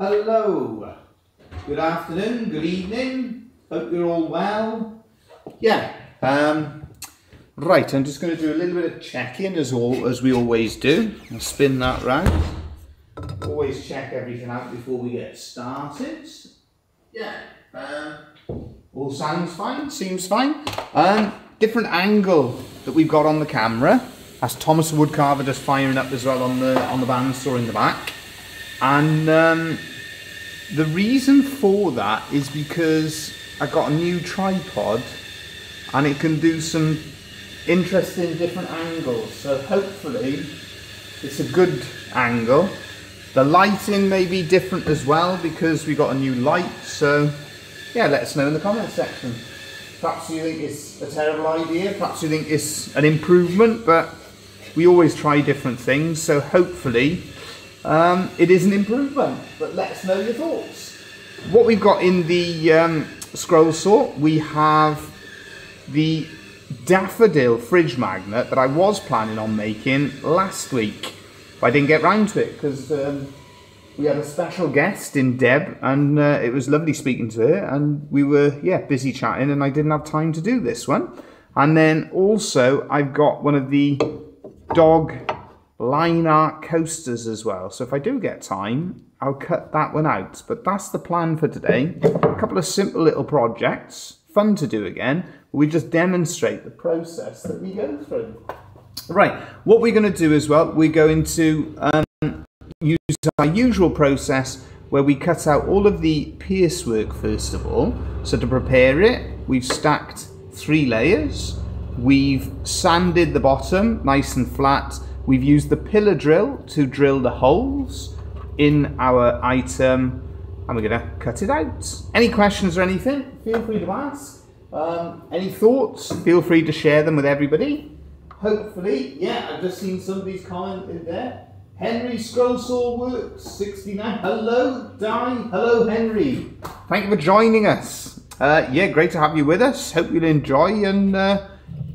Hello. Good afternoon, good evening. Hope you're all well. Yeah. Um, right, I'm just going to do a little bit of checking as all as we always do. I'll spin that round. Always check everything out before we get started. Yeah. Um, all sounds fine, seems fine. Um, different angle that we've got on the camera. That's Thomas Woodcarver just firing up as well on the on the bandsaw in the back. And um, the reason for that is because I got a new tripod and it can do some interesting different angles. So hopefully it's a good angle. The lighting may be different as well because we got a new light. So yeah, let us know in the comment section. Perhaps you think it's a terrible idea, perhaps you think it's an improvement, but we always try different things. So hopefully um, it is an improvement, but let us know your thoughts. What we've got in the um, scroll saw, we have the daffodil fridge magnet that I was planning on making last week, but I didn't get round to it because um, we had a special guest in Deb, and uh, it was lovely speaking to her, and we were yeah busy chatting, and I didn't have time to do this one. And then also I've got one of the dog line art coasters as well. So if I do get time, I'll cut that one out. But that's the plan for today. A couple of simple little projects, fun to do again. We just demonstrate the process that we go through. Right, what we're going to do as well, we're going to um, use our usual process where we cut out all of the pierce work first of all. So to prepare it, we've stacked three layers. We've sanded the bottom nice and flat We've used the pillar drill to drill the holes in our item and we're going to cut it out. Any questions or anything, feel free to ask. Um, any thoughts, feel free to share them with everybody. Hopefully, yeah, I've just seen somebody's comment in there. Henry Scroll Saw Works 69. Hello, Di. Hello, Henry. Thank you for joining us. Uh, yeah, great to have you with us. Hope you'll enjoy and uh,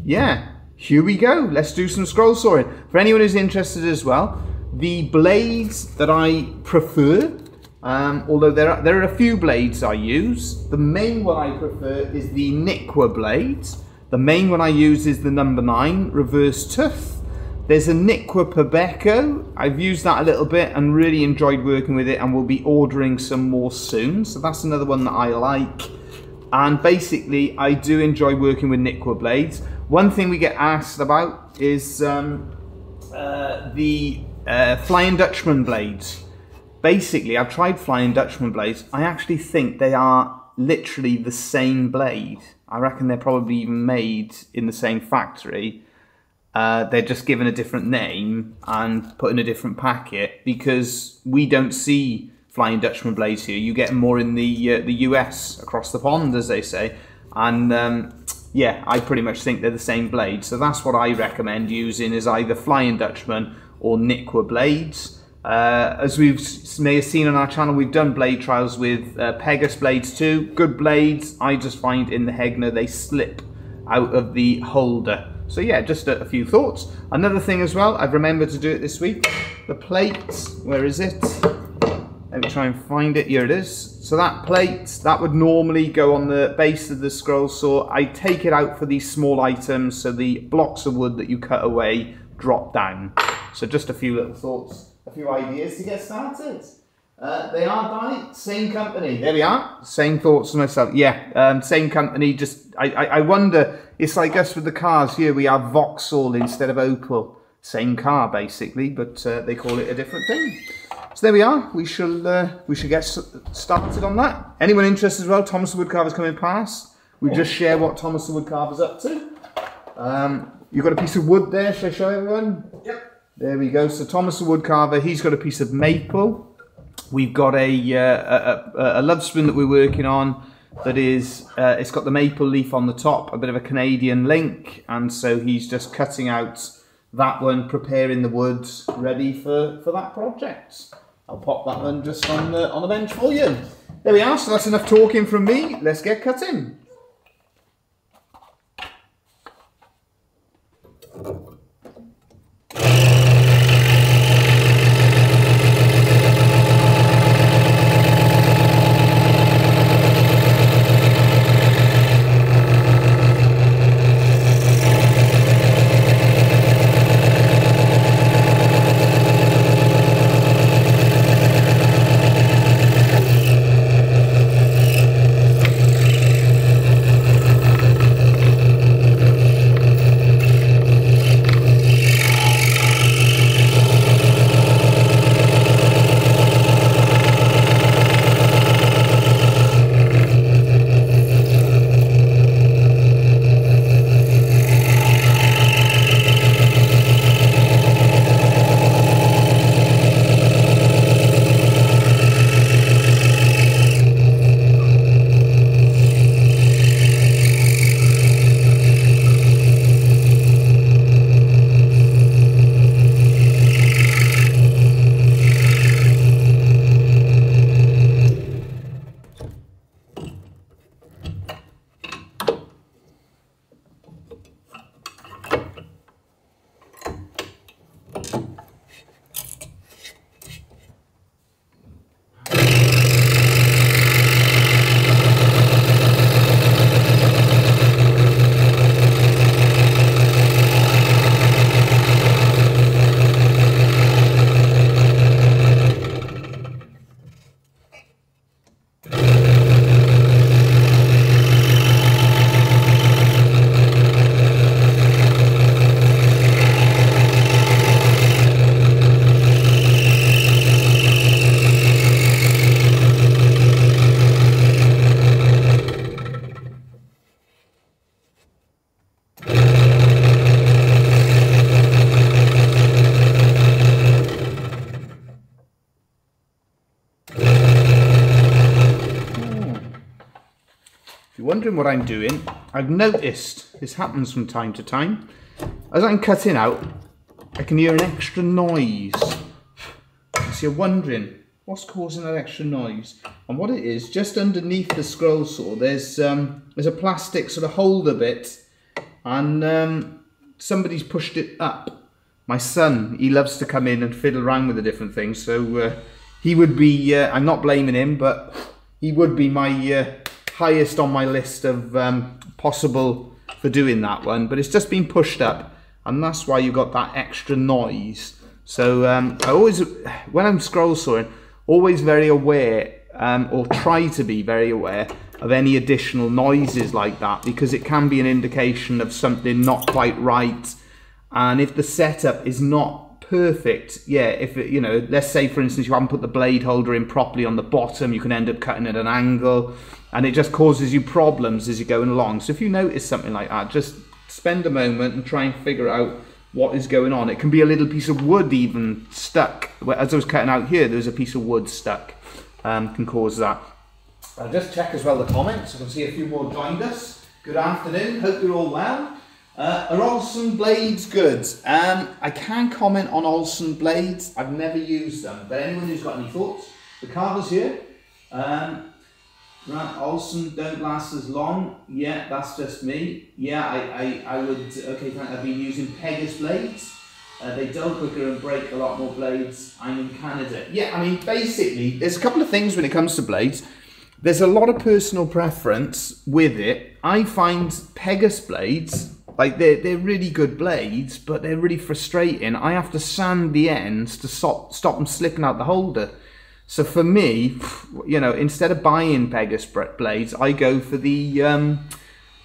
yeah, here we go. Let's do some scroll sawing. For anyone who's interested as well, the blades that I prefer, um, although there are, there are a few blades I use, the main one I prefer is the Niqua blades. The main one I use is the number 9 reverse tooth. There's a Niqua Pebeco. I've used that a little bit and really enjoyed working with it and will be ordering some more soon. So that's another one that I like. And basically, I do enjoy working with Niqua blades. One thing we get asked about is um, uh, the uh, Flying Dutchman blades. Basically, I've tried Flying Dutchman blades. I actually think they are literally the same blade. I reckon they're probably even made in the same factory. Uh, they're just given a different name and put in a different packet because we don't see Flying Dutchman blades here. You get more in the uh, the US across the pond, as they say. And um, yeah, I pretty much think they're the same blade. So that's what I recommend using is either Flying Dutchman or Niqua blades. Uh, as we've may have seen on our channel, we've done blade trials with uh, Pegas blades too. Good blades. I just find in the Hegner they slip out of the holder. So yeah, just a, a, few thoughts. Another thing as well, I've remembered to do it this week. The plate, where is it? Let me try and find it. Here it is. So that plate, that would normally go on the base of the scroll saw. I take it out for these small items so the blocks of wood that you cut away drop down. So just a few little thoughts, a few ideas to get started. Uh, they are by same company. There we are. Same thoughts to myself. Yeah, um, same company. Just I, I, I wonder. It's like us with the cars here. We have Vauxhall instead of Opel. Same car basically, but uh, they call it a different thing. So there we are. We shall uh, we shall get started on that. Anyone interested as well? Thomas the Woodcarver's coming past. We just share what Thomas the Woodcarver's up to. Um, you've got a piece of wood there. Shall I show everyone? Yep. There we go. So Thomas the Woodcarver, he's got a piece of maple. We've got a, uh, a, a, love spoon that we're working on that is, uh, it's got the maple leaf on the top, a bit of a Canadian link, and so he's just cutting out that one, preparing the wood, ready for, for that project. I'll pop that one just on the, on the bench for you. There we are, so that's enough talking from me. Let's get cutting. What I'm doing, I've noticed this happens from time to time. As I'm cutting out, I can hear an extra noise. So you're wondering, what's causing that extra noise? And what it is, just underneath the scroll saw, there's um, there's a plastic sort of holder bit, and um, somebody's pushed it up. My son, he loves to come in and fiddle around with the different things, so uh, he would be, uh, I'm not blaming him, but he would be my uh, highest on my list of um, possible for doing that one, but it's just been pushed up, and that's why you got that extra noise. So um, I always, when I'm scroll sawing, always very aware, um, or try to be very aware of any additional noises like that, because it can be an indication of something not quite right. And if the setup is not perfect, yeah, if it, you know, let's say for instance you haven't put the blade holder in properly on the bottom, you can end up cutting at an angle and it just causes you problems as you're going along. So if you notice something like that, just spend a moment and try and figure out what is going on. It can be a little piece of wood even stuck. As I was cutting out here, there's a piece of wood stuck. Um, can cause that. I'll just check as well the comments. I can see a few more joined us. Good afternoon. Hope you're all well. Uh, are Olson blades good? Um, I can't comment on Olson blades. I've never used them. But anyone who's got any thoughts? The carver's here. Um, Right, Olson don't last as long. Yeah, that's just me. Yeah, I, I, I would, okay, I've been using Pegas blades. Uh, they dull quicker and break a lot more blades. I'm in Canada. Yeah, I mean, basically, there's a couple of things when it comes to blades. There's a lot of personal preference with it. I find Pegas blades, like they're, they're really good blades, but they're really frustrating. I have to sand the ends to stop, stop them slipping out the holder. So for me, you know, instead of buying Pegasus blades, I go for the um,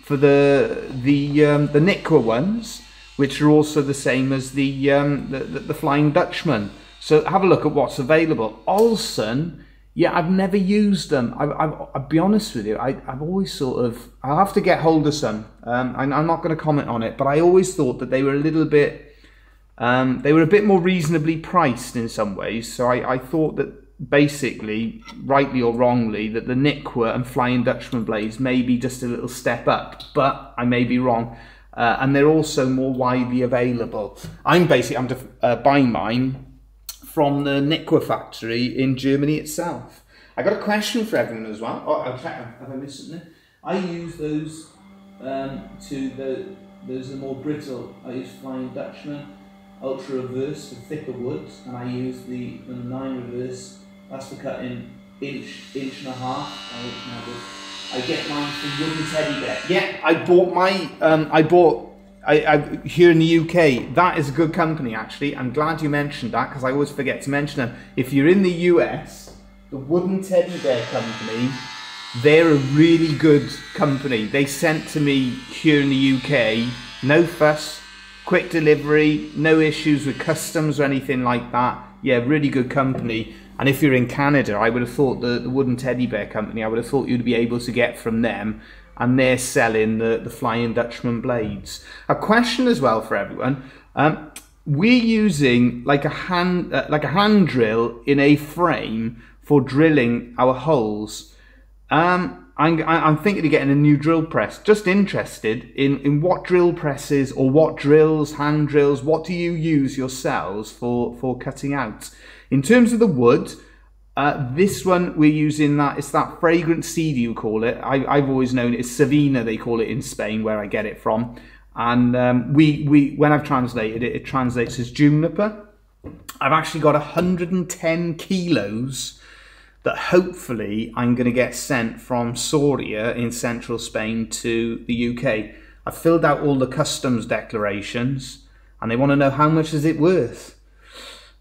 for the the um, the Niqua ones, which are also the same as the, um, the, the, the Flying Dutchman. So have a look at what's available. Olson, yeah, I've never used them. I, I, I'll be honest with you, I, I've always sort of, I'll have to get hold of some. Um, I'm, I'm not going to comment on it, but I always thought that they were a little bit, um, they were a bit more reasonably priced in some ways. So I, I thought that basically, rightly or wrongly, that the Niqua and Flying Dutchman blades may be just a little step up, but I may be wrong. Uh, and they're also more widely available. I'm basically I'm uh, buying mine from the Niqua factory in Germany itself. I got a question for everyone as well. Oh, I'll. Have I missed something? I use those um, to the those are more brittle. I use Flying Dutchman Ultra Reverse for thicker woods, and I use the, the Nine Reverse that's for cutting inch, inch and a half. I get mine from Wooden Teddy Bear. Yeah, I bought my, um, I bought, I, I, here in the UK, that is a good company actually. I'm glad you mentioned that because I always forget to mention them. If you're in the US, the Wooden Teddy Bear Company, they're a really good company. They sent to me here in the UK, no fuss, quick delivery, no issues with customs or anything like that. Yeah, really good company. And if you're in Canada, I would have thought the, the Wooden Teddy Bear Company, I would have thought you'd be able to get from them. And they're selling the, the Flying Dutchman blades. A question as well for everyone. Um, we're using like a hand uh, like a hand drill in a frame for drilling our holes. Um, I'm, I'm thinking of getting a new drill press. Just interested in, in what drill presses or what drills, hand drills, what do you use yourselves for, for cutting out? In terms of the wood, uh, this one we're using that, it's that fragrant seed you call it. I, have always known it as sabina, they call it in Spain, where I get it from. And um, we, we, when I've translated it, it translates as juniper. I've actually got 110 kilos that hopefully I'm going to get sent from Soria in central Spain to the UK. I've filled out all the customs declarations and they want to know how much is it worth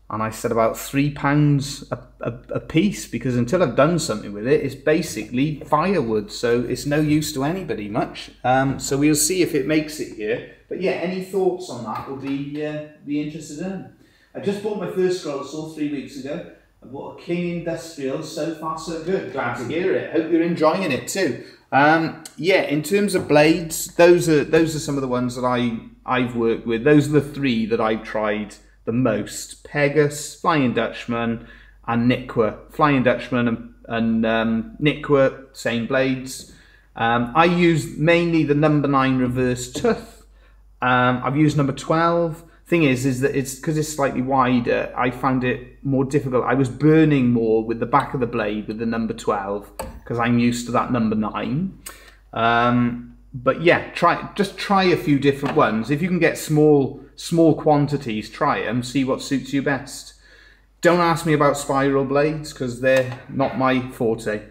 and I said about three pounds a, a, a, piece because until I've done something with it, it's basically firewood, so it's no use to anybody much. Um, so we'll see if it makes it here. But yeah, any thoughts on that will be uh, be interested in. I just bought my first scroll saw three weeks ago. I bought a King Industrial. So far, so good. Glad to hear it. Hope you're enjoying it too. Um, yeah, in terms of blades, those are those are some of the ones that I I've worked with. Those are the three that I've tried the most. Pegas, Flying Dutchman, and Niqua. Flying Dutchman and, and um, Niqua, same blades. Um, I use mainly the number 9 reverse tooth. Um, I've used number 12. Thing is, is that it's because it's slightly wider, I found it more difficult. I was burning more with the back of the blade with the number 12 because I'm used to that number 9. Um, but yeah, try just try a few different ones. If you can get small small quantities, try them, see what suits you best. Don't ask me about spiral blades because they're not my forte.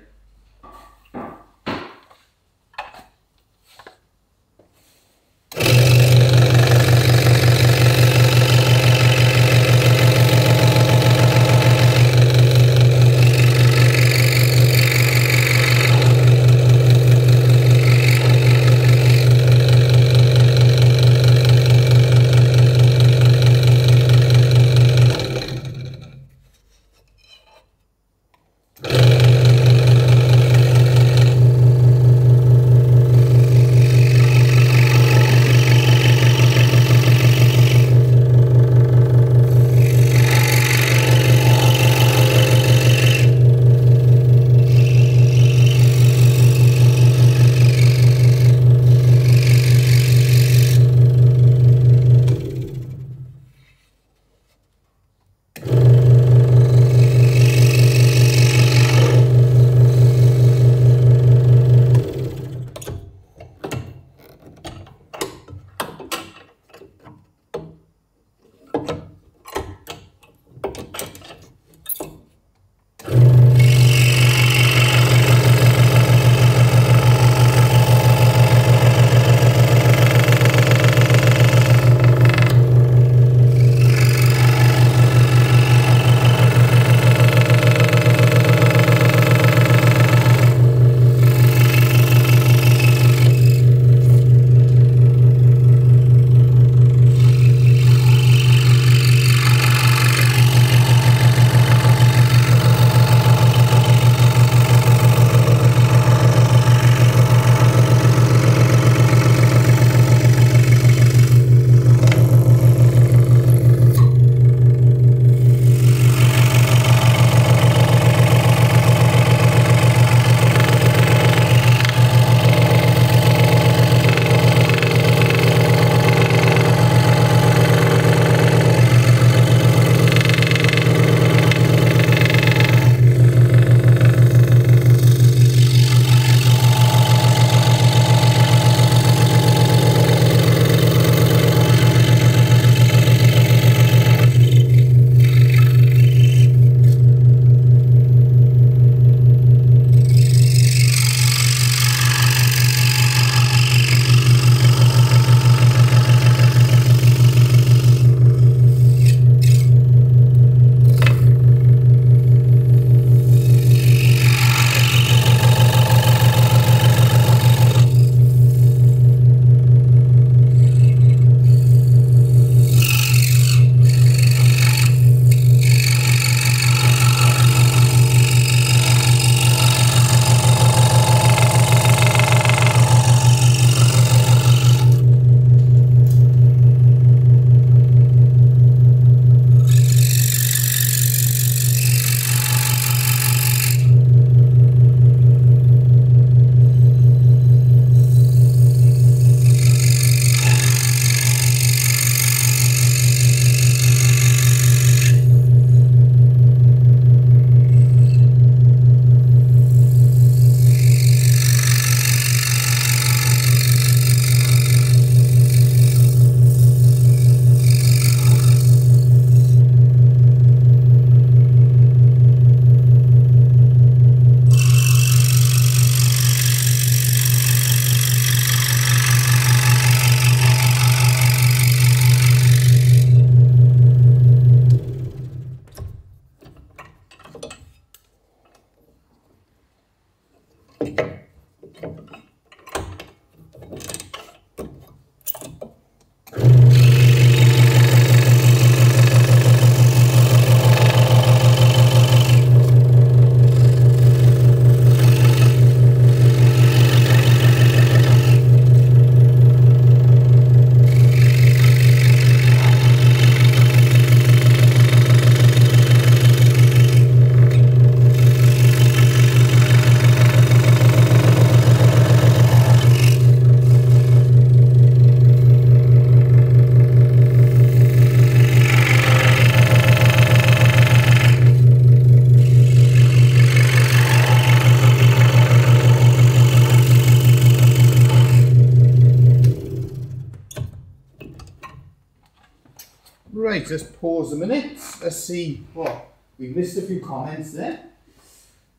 Right, just pause a minute. Let's see. What we missed a few comments there.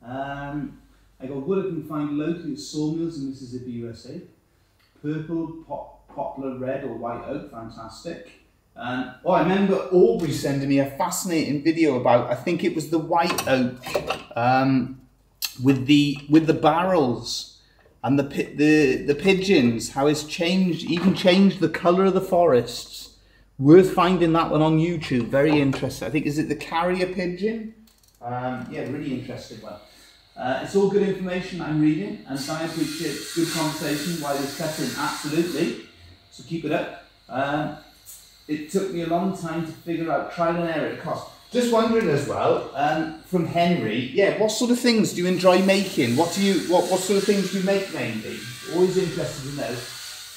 Um, I got wood I can find locally at sawmills in Mississippi, USA. Purple, pop, poplar, red or white oak, fantastic. Um, oh, I remember Aubrey sending me a fascinating video about. I think it was the white oak um, with the with the barrels and the the the pigeons. How it's changed, even changed the colour of the forests. Worth finding that one on YouTube. Very interesting. I think is it the carrier pigeon? Um, yeah, really interesting one. Uh, it's all good information I'm reading, and I appreciate good conversation while it's cutting. Absolutely. So keep it up. Um, it took me a long time to figure out trial and error it cost. Just wondering as well, um, from Henry, yeah, what sort of things do you enjoy making? What do you, what, what sort of things do you make mainly? Always interested to know.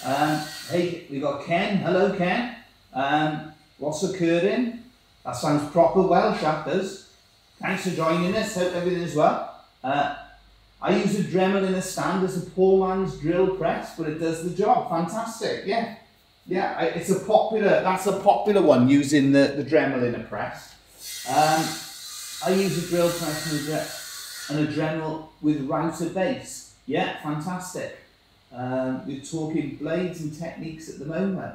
Um, hey, we got Ken. Hello, Ken. Um, what's occurring? That sounds proper Welsh, that. Thanks for joining us. Hope everything is well. Uh, I use a Dremel in a stand as a poor man's drill press, but it does the job. Fantastic, yeah. Yeah, it's a popular, that's a popular one using the, the Dremel in a press. Um, I use a drill press and a, and a Dremel with router base. Yeah, fantastic. Um, we're talking blades and techniques at the moment.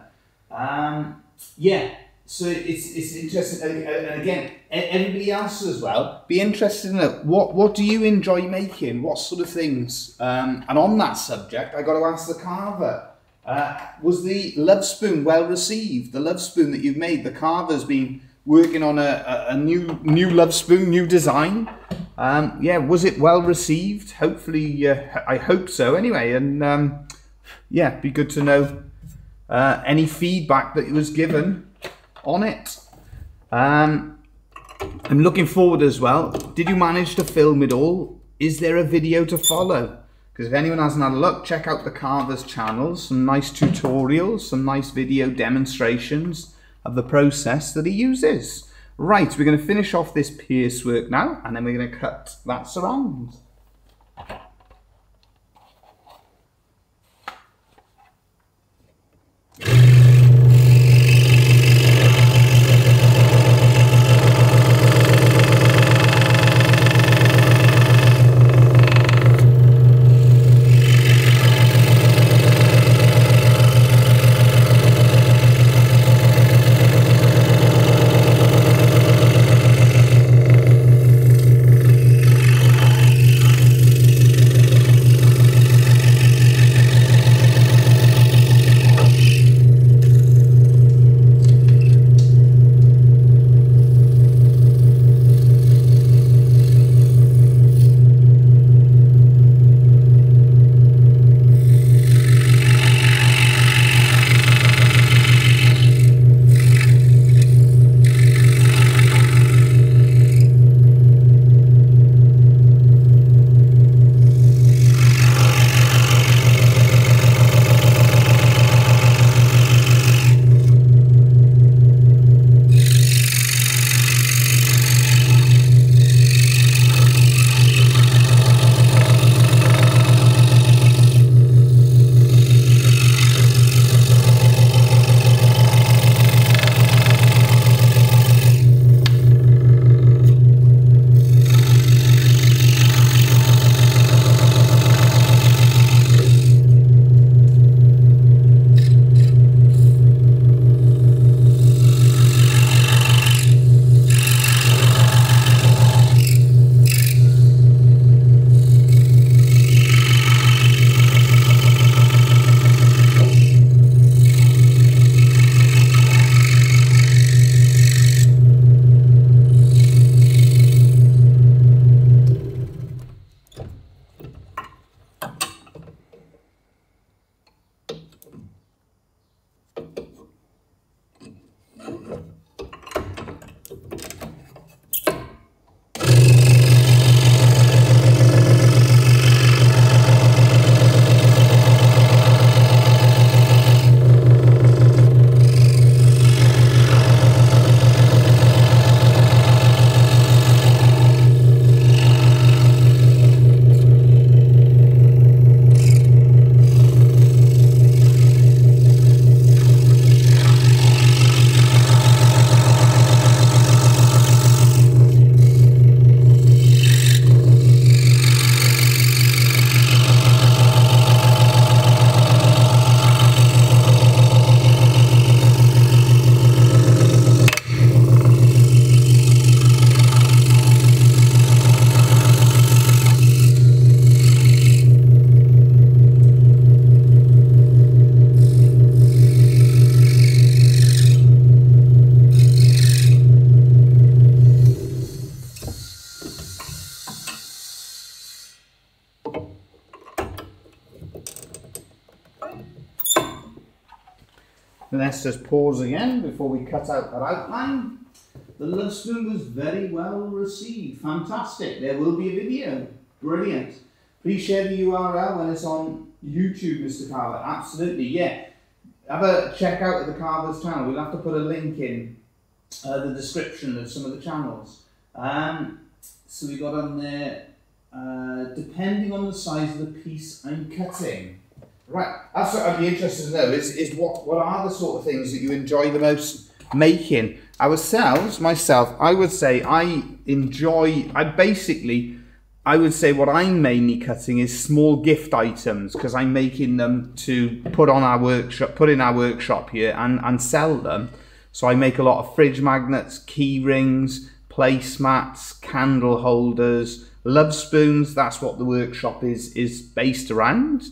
Um, yeah, so it's, it's interesting, and again, everybody else as well, be interested in it. What, what do you enjoy making? What sort of things? Um, and on that subject, I got to ask the carver, uh, was the love spoon well received? The love spoon that you've made, the carver's been working on a, a, a new new love spoon, new design. Um, yeah, was it well received? Hopefully, uh, I hope so anyway. And um, yeah, be good to know uh, any feedback that was given on it. Um, I'm looking forward as well. Did you manage to film it all? Is there a video to follow? Because if anyone hasn't had a look, check out the Carver's channel. Some nice tutorials, some nice video demonstrations of the process that he uses. Right, we're going to finish off this pierce work now, and then we're going to cut that surround. Let's just pause again before we cut out that outline. The Love Spoon was very well received. Fantastic. There will be a video. Brilliant. Please share the URL when it's on YouTube, Mr. Carver. Absolutely, yeah. Have a check out of the Carver's channel. We'll have to put a link in uh, the description of some of the channels. Um, so we got on there, uh, depending on the size of the piece I'm cutting. Right, that's what I'd be interested to know is, is what, what are the sort of things that you enjoy the most making? Ourselves, myself, I would say I enjoy, I basically, I would say what I'm mainly cutting is small gift items because I'm making them to put on our workshop, put in our workshop here and, and sell them. So I make a lot of fridge magnets, key rings, placemats, candle holders, love spoons. That's what the workshop is is based around.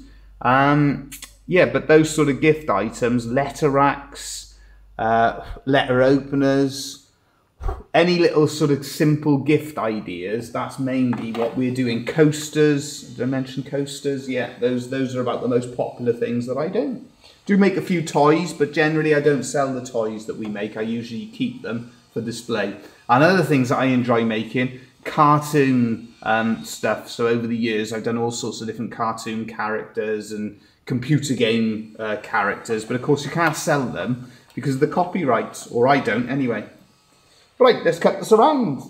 Um, yeah, but those sort of gift items, letter racks, uh, letter openers, any little sort of simple gift ideas, that's mainly what we're doing. Coasters, did I mention coasters? Yeah, those those are about the most popular things that I do. Do make a few toys, but generally I don't sell the toys that we make. I usually keep them for display. And other things that I enjoy making, cartoon um, stuff. So over the years, I've done all sorts of different cartoon characters and computer game uh, characters. But of course, you can't sell them because of the copyright, or I don't anyway. Right, let's cut this around.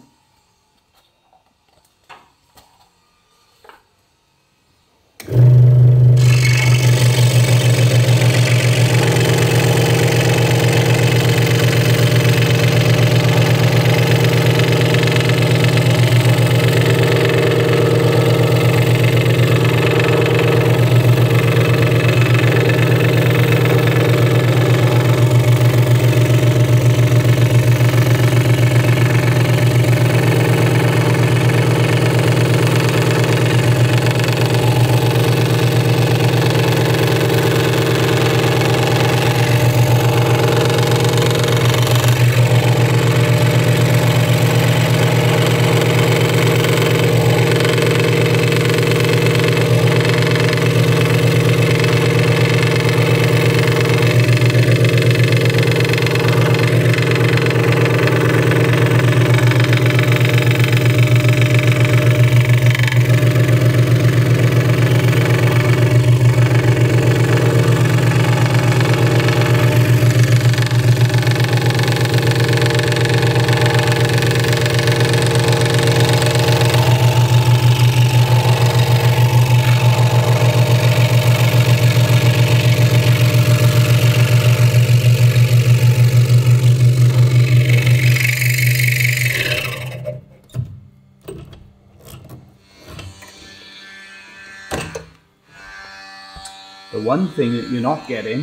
One thing that you're not getting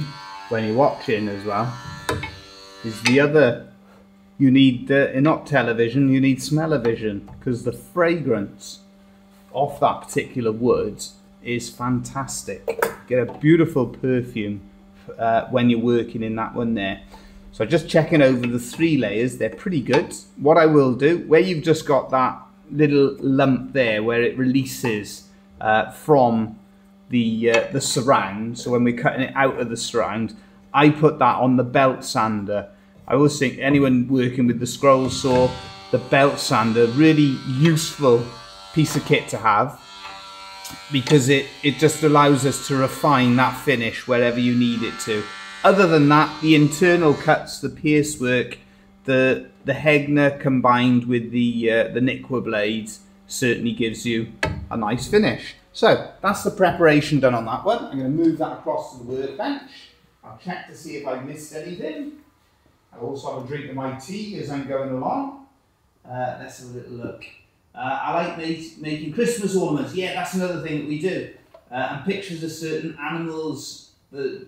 when you're watching as well is the other. You need uh, not television, you need smell-o-vision because the fragrance off that particular wood is fantastic. Get a beautiful perfume uh, when you're working in that one there. So just checking over the three layers, they're pretty good. What I will do, where you've just got that little lump there where it releases uh, from the uh, the surround. So when we're cutting it out of the surround, I put that on the belt sander. I always think anyone working with the scroll saw, the belt sander, really useful piece of kit to have because it, it just allows us to refine that finish wherever you need it to. Other than that, the internal cuts, the pierce work, the the Hegner combined with the uh, the Niqua blades certainly gives you a nice finish. So that's the preparation done on that one. I'm going to move that across to the workbench. I'll check to see if I missed anything. I'll also have a drink of my tea as I'm going along. Uh, let's have a little look. Uh, I like make, making Christmas ornaments. Yeah, that's another thing that we do. Uh, and pictures of certain animals that,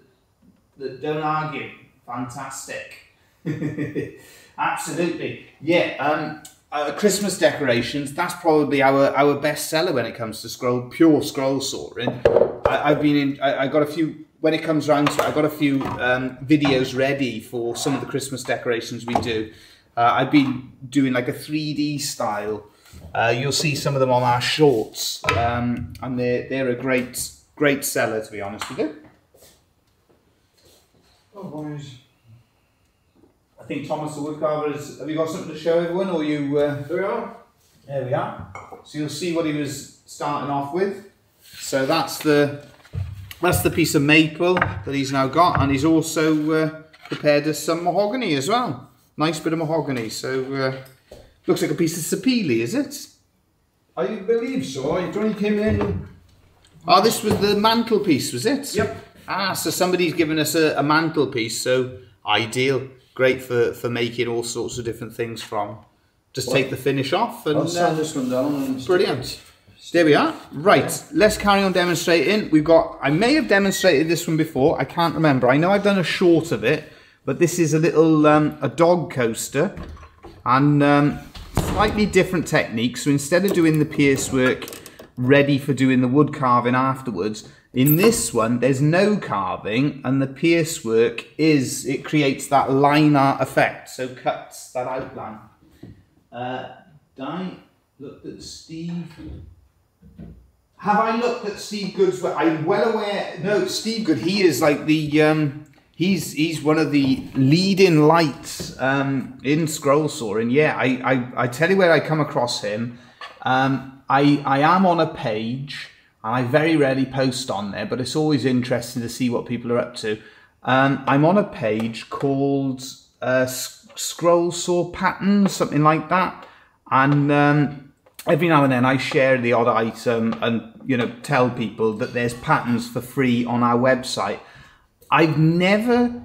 that don't argue. Fantastic. Absolutely. Yeah, um, uh, Christmas decorations, that's probably our, our best seller when it comes to scroll pure scroll sawing. I, have been in, I, I, got a few, when it comes around to it, I got a few um, videos ready for some of the Christmas decorations we do. Uh, I've been doing like a 3D style. Uh, you'll see some of them on our shorts, um, and they're, they're a great, great seller to be honest with you. Oh boys. I think Thomas the woodcarver has. Have you got something to show everyone, or you? Uh, There we are. there we are. So you'll see what he was starting off with. So that's the that's the piece of maple that he's now got, and he's also uh, prepared us some mahogany as well. Nice bit of mahogany. So uh, looks like a piece of sapele, is it? I believe so. It only came in. Oh, this was the mantelpiece, was it? Yep. Ah, so somebody's given us a, a mantelpiece, so ideal. Great for, for making all sorts of different things from. Just take the finish off and sand uh, this one down. And brilliant. There we are. Right, let's carry on demonstrating. We've got, I may have demonstrated this one before, I can't remember. I know I've done a short of it, but this is a little, um, a dog coaster. And um, slightly different technique. So instead of doing the pierce work ready for doing the wood carving afterwards, in this one, there's no carving and the pierce work is, it creates that line art effect. So cuts that outline. Uh, Di looked at Steve. Have I looked at Steve Good's work? I'm well aware. No, Steve Good. He is like the. Um, he's he's one of the leading lights um, in scroll sawing. Yeah, I, I I tell you where I come across him. Um, I I am on a page and I very rarely post on there, but it's always interesting to see what people are up to. Um, I'm on a page called uh, Scroll Saw Patterns, something like that, and um, every now and then I share the odd item and you know tell people that there's patterns for free on our website. I've never,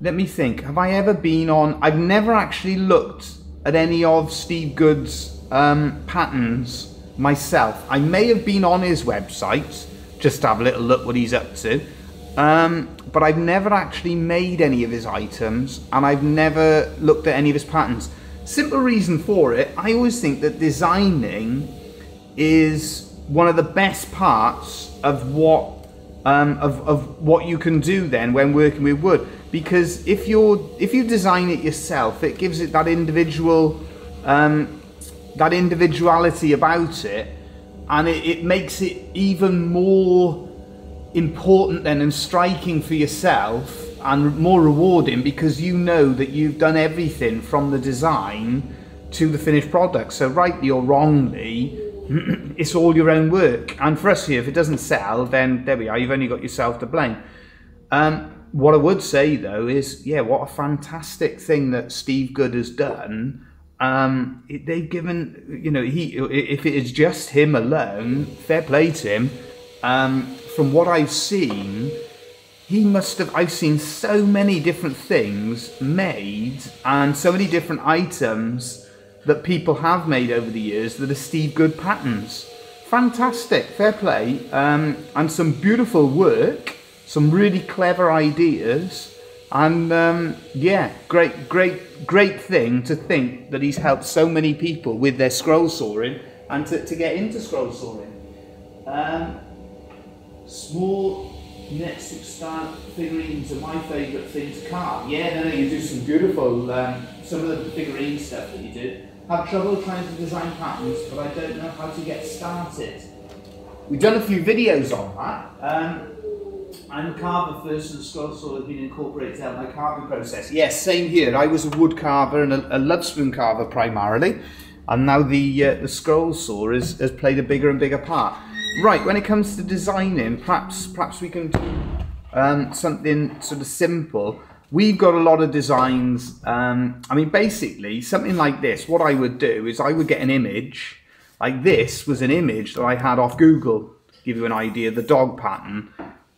let me think, have I ever been on? I've never actually looked at any of Steve Good's um, patterns myself. I may have been on his website just to have a little look what he's up to. Um, but I've never actually made any of his items and I've never looked at any of his patterns. Simple reason for it, I always think that designing is one of the best parts of what um, of, of what you can do then when working with wood because if you're if you design it yourself it gives it that individual um, that individuality about it and it, it makes it even more important then and striking for yourself and more rewarding because you know that you've done everything from the design to the finished product. So rightly or wrongly, it's all your own work. And for us here, if it doesn't sell, then there we are. You've only got yourself to blame. Um, what I would say though is, yeah, what a fantastic thing that Steve Good has done. Um, they've given, you know, he if it is just him alone, fair play to him. Um, from what I've seen, he must have. I've seen so many different things made and so many different items that people have made over the years that are Steve Good patterns. Fantastic, fair play, um, and some beautiful work, some really clever ideas, and um, yeah, great, great, great thing to think that he's helped so many people with their scroll sawing and to, to get into scroll sawing. Um, small Netsuke style figurines are my favourite thing to carve. Yeah, no, you do some beautiful, um, some of the figurine stuff that you did. Have trouble trying to design patterns, but I don't know how to get started. We've done a few videos on that. Um, I'm a carver first and scroll saw has been incorporated out my carving process. Yes, same here. I was a wood carver and a, a carver primarily, and now the uh, the scroll saw has, has played a bigger and bigger part. Right, when it comes to designing, perhaps perhaps we can do um, something sort of simple. We've got a lot of designs. Um, I mean, basically, something like this. What I would do is I would get an image. Like this was an image that I had off Google. Give you an idea, the dog pattern.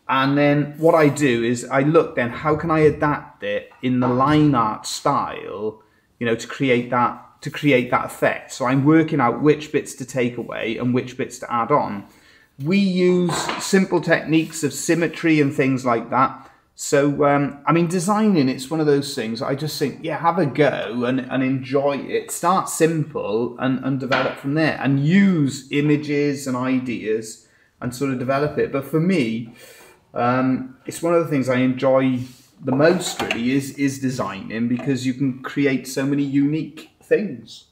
And then what I do is I look then how can I adapt it in the line art style, you know, to create that to create that effect. So I'm working out which bits to take away and which bits to add on. We use simple techniques of symmetry and things like that. So um, I mean, designing it's one of those things. I just think, yeah, have a go and, and enjoy it. Start simple and, and develop from there, and use images and ideas and sort of develop it. But for me, um, it's one of the things I enjoy the most. Really, is is designing because you can create so many unique things.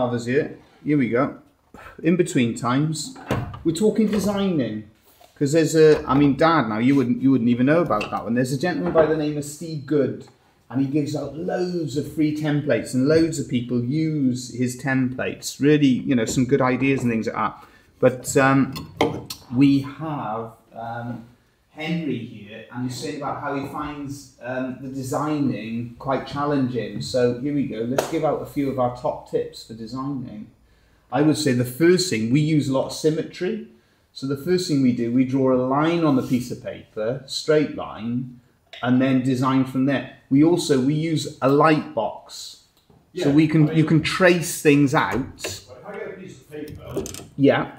Woodcarver's here, here we go. In between times, we're talking designing. Because there's a, I mean, Dad, now you wouldn't, you wouldn't even know about that one. There's a gentleman by the name of Steve Good, and he gives out loads of free templates, and loads of people use his templates. Really, you know, some good ideas and things like that. But um, we have um, Henry here, and he's saying about how he finds um, the designing quite challenging. So here we go. Let's give out a few of our top tips for designing. I would say the first thing we use a lot of symmetry. So the first thing we do, we draw a line on the piece of paper, straight line, and then design from there. We also we use a light box, so we can I mean- you can trace things out. If I get a piece of paper, Yeah.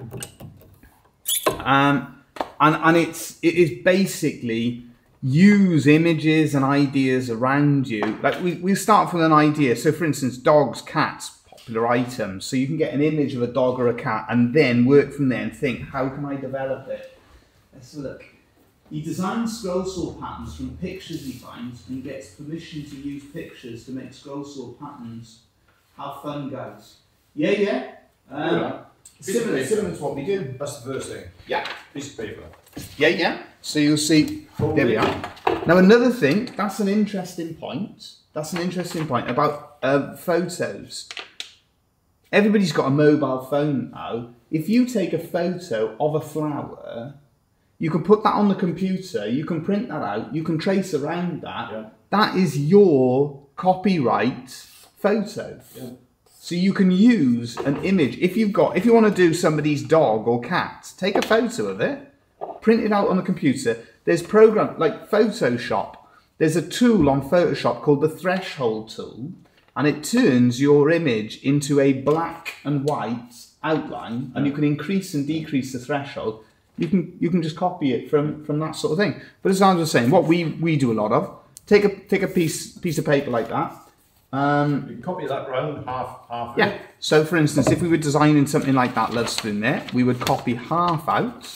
Um, and and it's it is basically use images and ideas around you. Like we, we start from an idea. So for instance, dogs, cats, popular items. So you can get an image of a dog or a cat and then work from there and think, how can I develop it? Let's look. He designs scroll saw patterns from pictures he finds and gets permission to use pictures to make scroll saw patterns. How fun goes. Yeah, yeah. Um, Similar, paper. similar to what we do. that's the first thing. Yeah. Piece of paper. Yeah, yeah. So you'll see. There we are. Now another thing. That's an interesting point. That's an interesting point about uh, photos. Everybody's got a mobile phone now. If you take a photo of a flower, you can put that on the computer. You can print that out. You can trace around that. Yeah. That is your copyright photo. Yeah. So you can use an image if you've got if you want to do somebody's dog or cat, take a photo of it, print it out on the computer. There's program like Photoshop. There's a tool on Photoshop called the threshold tool, and it turns your image into a black and white outline, and you can increase and decrease the threshold. You can you can just copy it from from that sort of thing. But as I was saying, what we we do a lot of take a take a piece piece of paper like that. Um, You can copy that round half half. yeah. So, for instance, if we were designing something like that love spoon there, we would copy half out.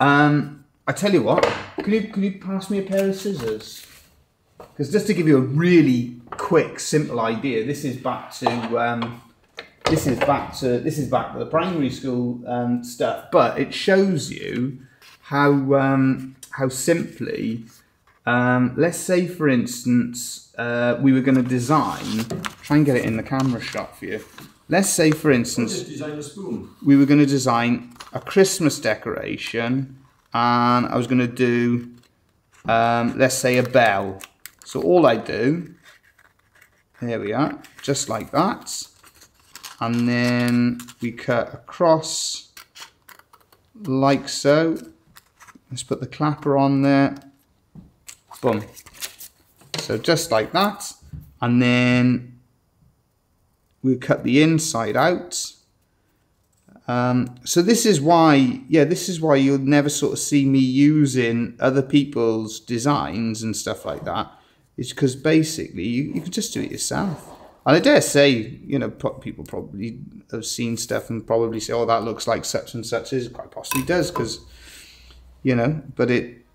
Um, I tell you what, can you can you pass me a pair of scissors? Because just to give you a really quick, simple idea, this is back to um, this is back to this is back to the primary school um, stuff, but it shows you how um, how simply. Um, let's say, for instance, uh, we were going to design. Try and get it in the camera shot for you. Let's say, for instance, Just design a spoon. we were going to design a Christmas decoration, and I was going to do, um, let's say, a bell. So all I do, there we are, just like that, and then we cut across like so. Let's put the clapper on there. Boom. So just like that, and then we cut the inside out. Um, so this is why, yeah, this is why you'll never sort of see me using other people's designs and stuff like that. It's because basically you, you can just do it yourself. And I dare say, you know, people probably have seen stuff and probably say, oh, that looks like such and such. It quite possibly does because, you know, but it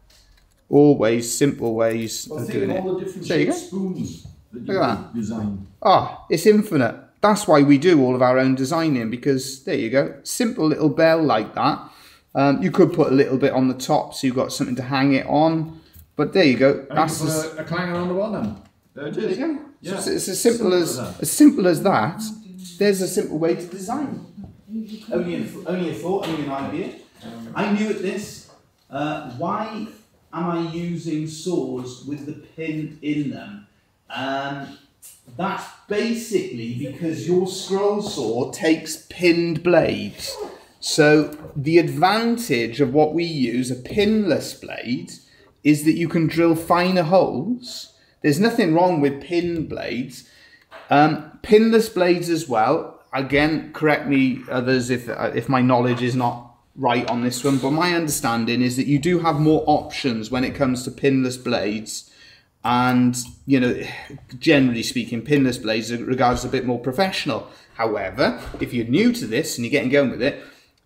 always simple ways Well, of think doing of it. the different There you shaped spoons that you Look at can design. Ah, it's infinite. That's why we do all of our own designing because there you go, simple little bell like that. Um, you could put a little bit on the top so you've got something to hang it on. But there you go. And That's you put a, a clanger on the bottom. There it there you Yeah. So it's, it's as simple, Simple as, as that. as simple as that. There's a simple way to design. Only a, only a thought, only an idea. I'm new at this. Uh, why am I using saws with the pin in them? Um, that's basically because your scroll saw takes pinned blades. So the advantage of what we use, a pinless blade, is that you can drill finer holes. There's nothing wrong with pin blades. Um, pinless blades as well. Again, correct me others if uh, if my knowledge is not right on this one, but my understanding is that you do have more options when it comes to pinless blades. And you know, generally speaking, pinless blades are regarded a bit more professional. However, if you're new to this and you're getting going with it,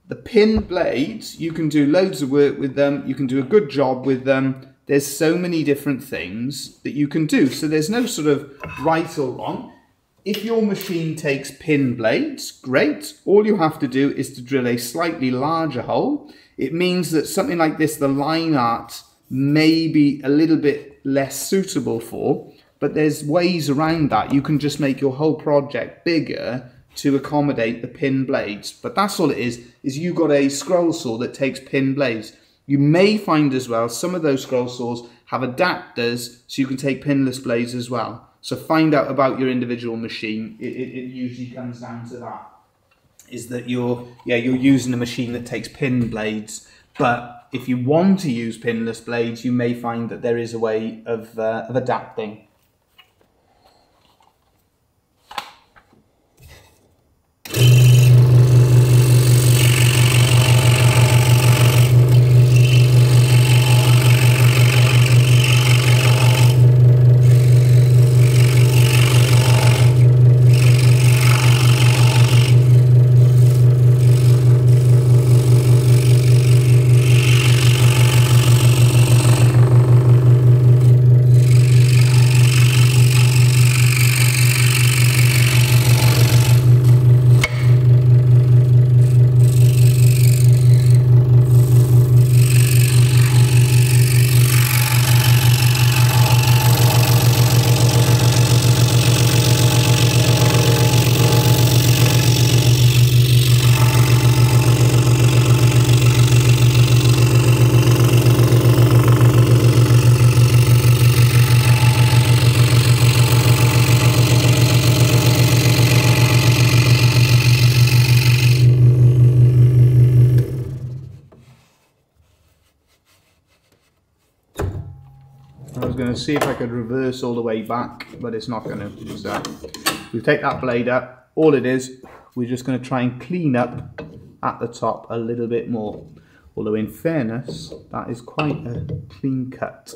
the pin blades, you can do loads of work with them. You can do a good job with them. There's so many different things that you can do. So there's no sort of right or wrong. If your machine takes pin blades, great. All you have to do is to drill a slightly larger hole. It means that something like this, the line art, may be a little bit less suitable for, but there's ways around that. You can just make your whole project bigger to accommodate the pin blades. But that's all it is, is you got a scroll saw that takes pin blades. You may find as well, some of those scroll saws have adapters so you can take pinless blades as well. So find out about your individual machine. It, it, it usually comes down to that. Is that you're yeah you're using a machine that takes pin blades, but if you want to use pinless blades, you may find that there is a way of uh, of adapting. I was going to see if I could reverse all the way back, but it's not going to. So we take that blade up. All it is, we're just going to try and clean up at the top a little bit more. Although in fairness, that is quite a clean cut.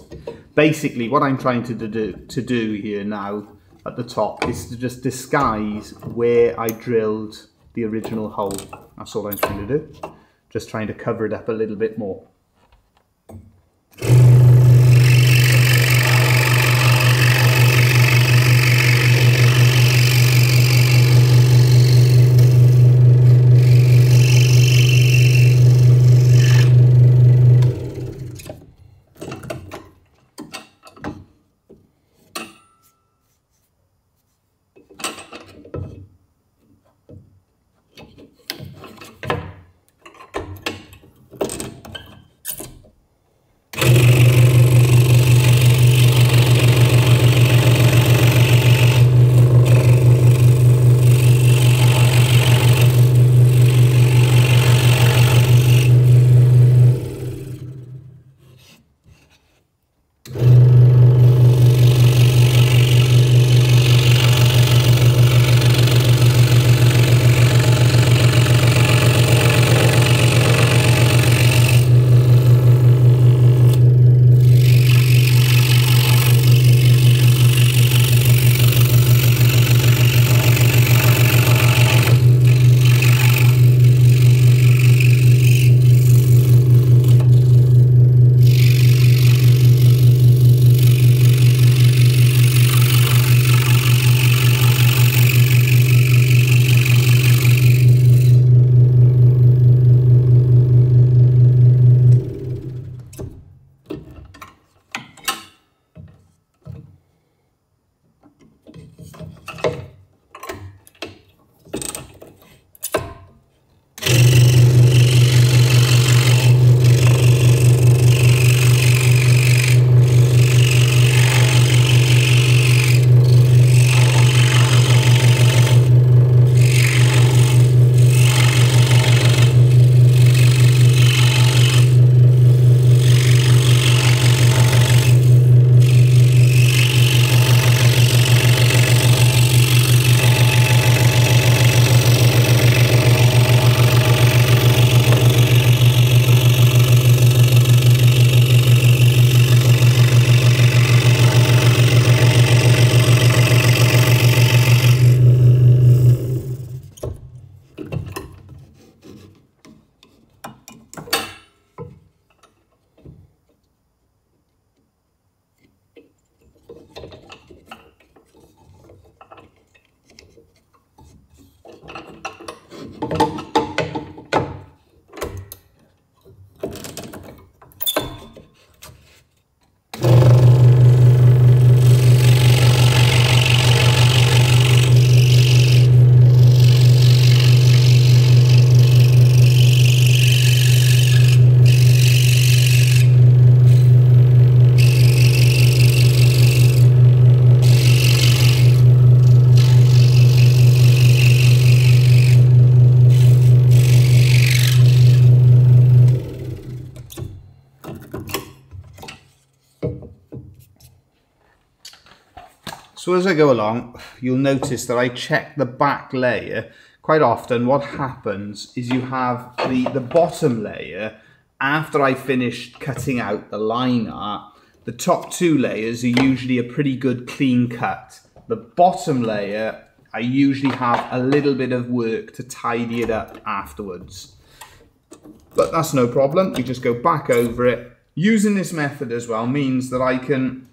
Basically, what I'm trying to do, to do here now at the top is to just disguise where I drilled the original hole. That's all I'm trying to do. Just trying to cover it up a little bit more. So as I go along, you'll notice that I check the back layer. Quite often what happens is you have the, the bottom layer, after I finished cutting out the line art, the top two layers are usually a pretty good clean cut. The bottom layer, I usually have a little bit of work to tidy it up afterwards. But that's no problem, we just go back over it. Using this method as well means that I can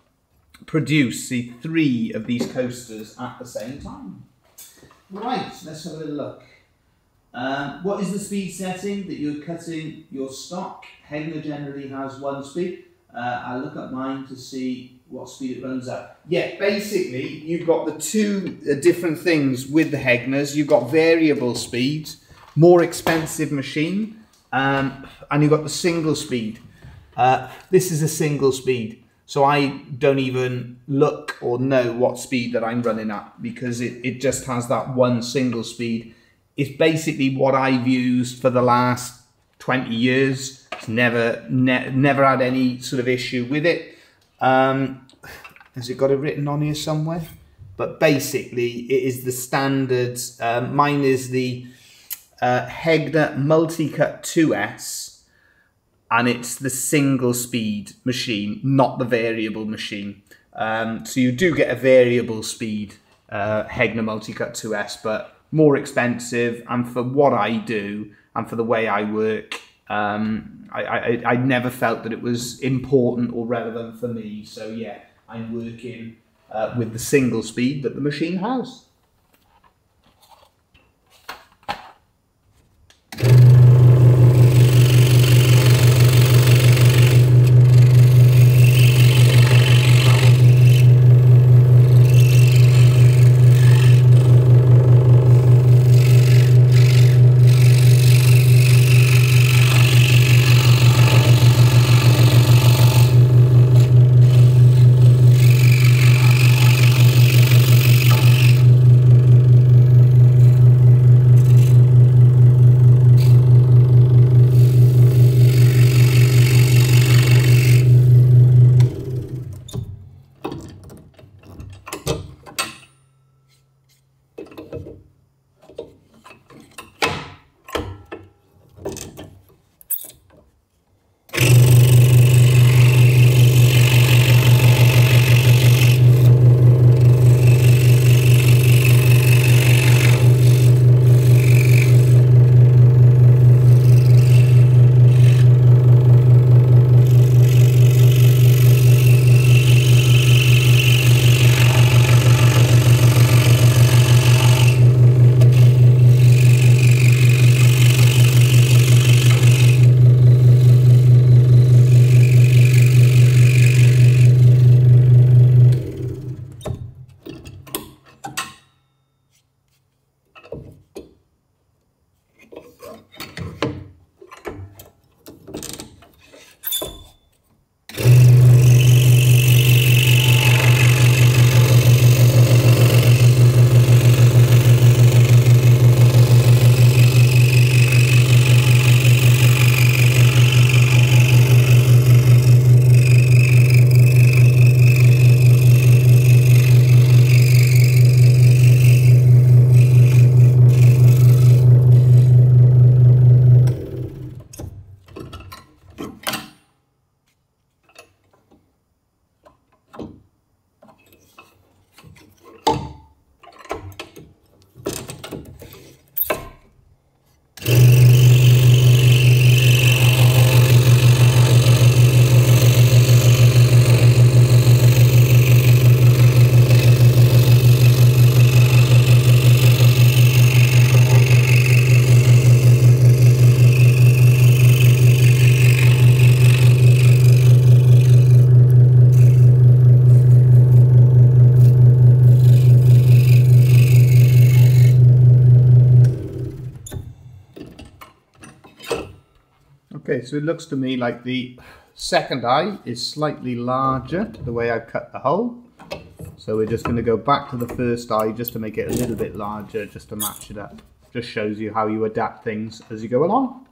produce the three of these coasters at the same time. Right, let's have a little look. Um, what is the speed setting that you're cutting your stock? Hegner generally has one speed. Uh, I'll look at mine to see what speed it runs at. Yeah, basically, you've got the two uh, different things with the Hegners. You've got variable speeds, more expensive machine, um, and you've got the single speed. Uh, this is a single speed. So I don't even look or know what speed that I'm running at because it, it just has that one single speed. It's basically what I've used for the last 20 years. It's never, ne never had any sort of issue with it. Um, has it got it written on here somewhere? But basically it is the standard, um, mine is the uh, Hegner Multicut 2S and it's the single speed machine, not the variable machine. Um, so you do get a variable speed uh, Hegner Multicut 2S, but more expensive. And for what I do and for the way I work, um, I, I, I never felt that it was important or relevant for me. So yeah, I'm working uh, with the single speed that the machine has. It looks to me like the second eye is slightly larger the way I've cut the hole. So we're just going to go back to the first eye just to make it a little bit larger, just to match it up. Just shows you how you adapt things as you go along.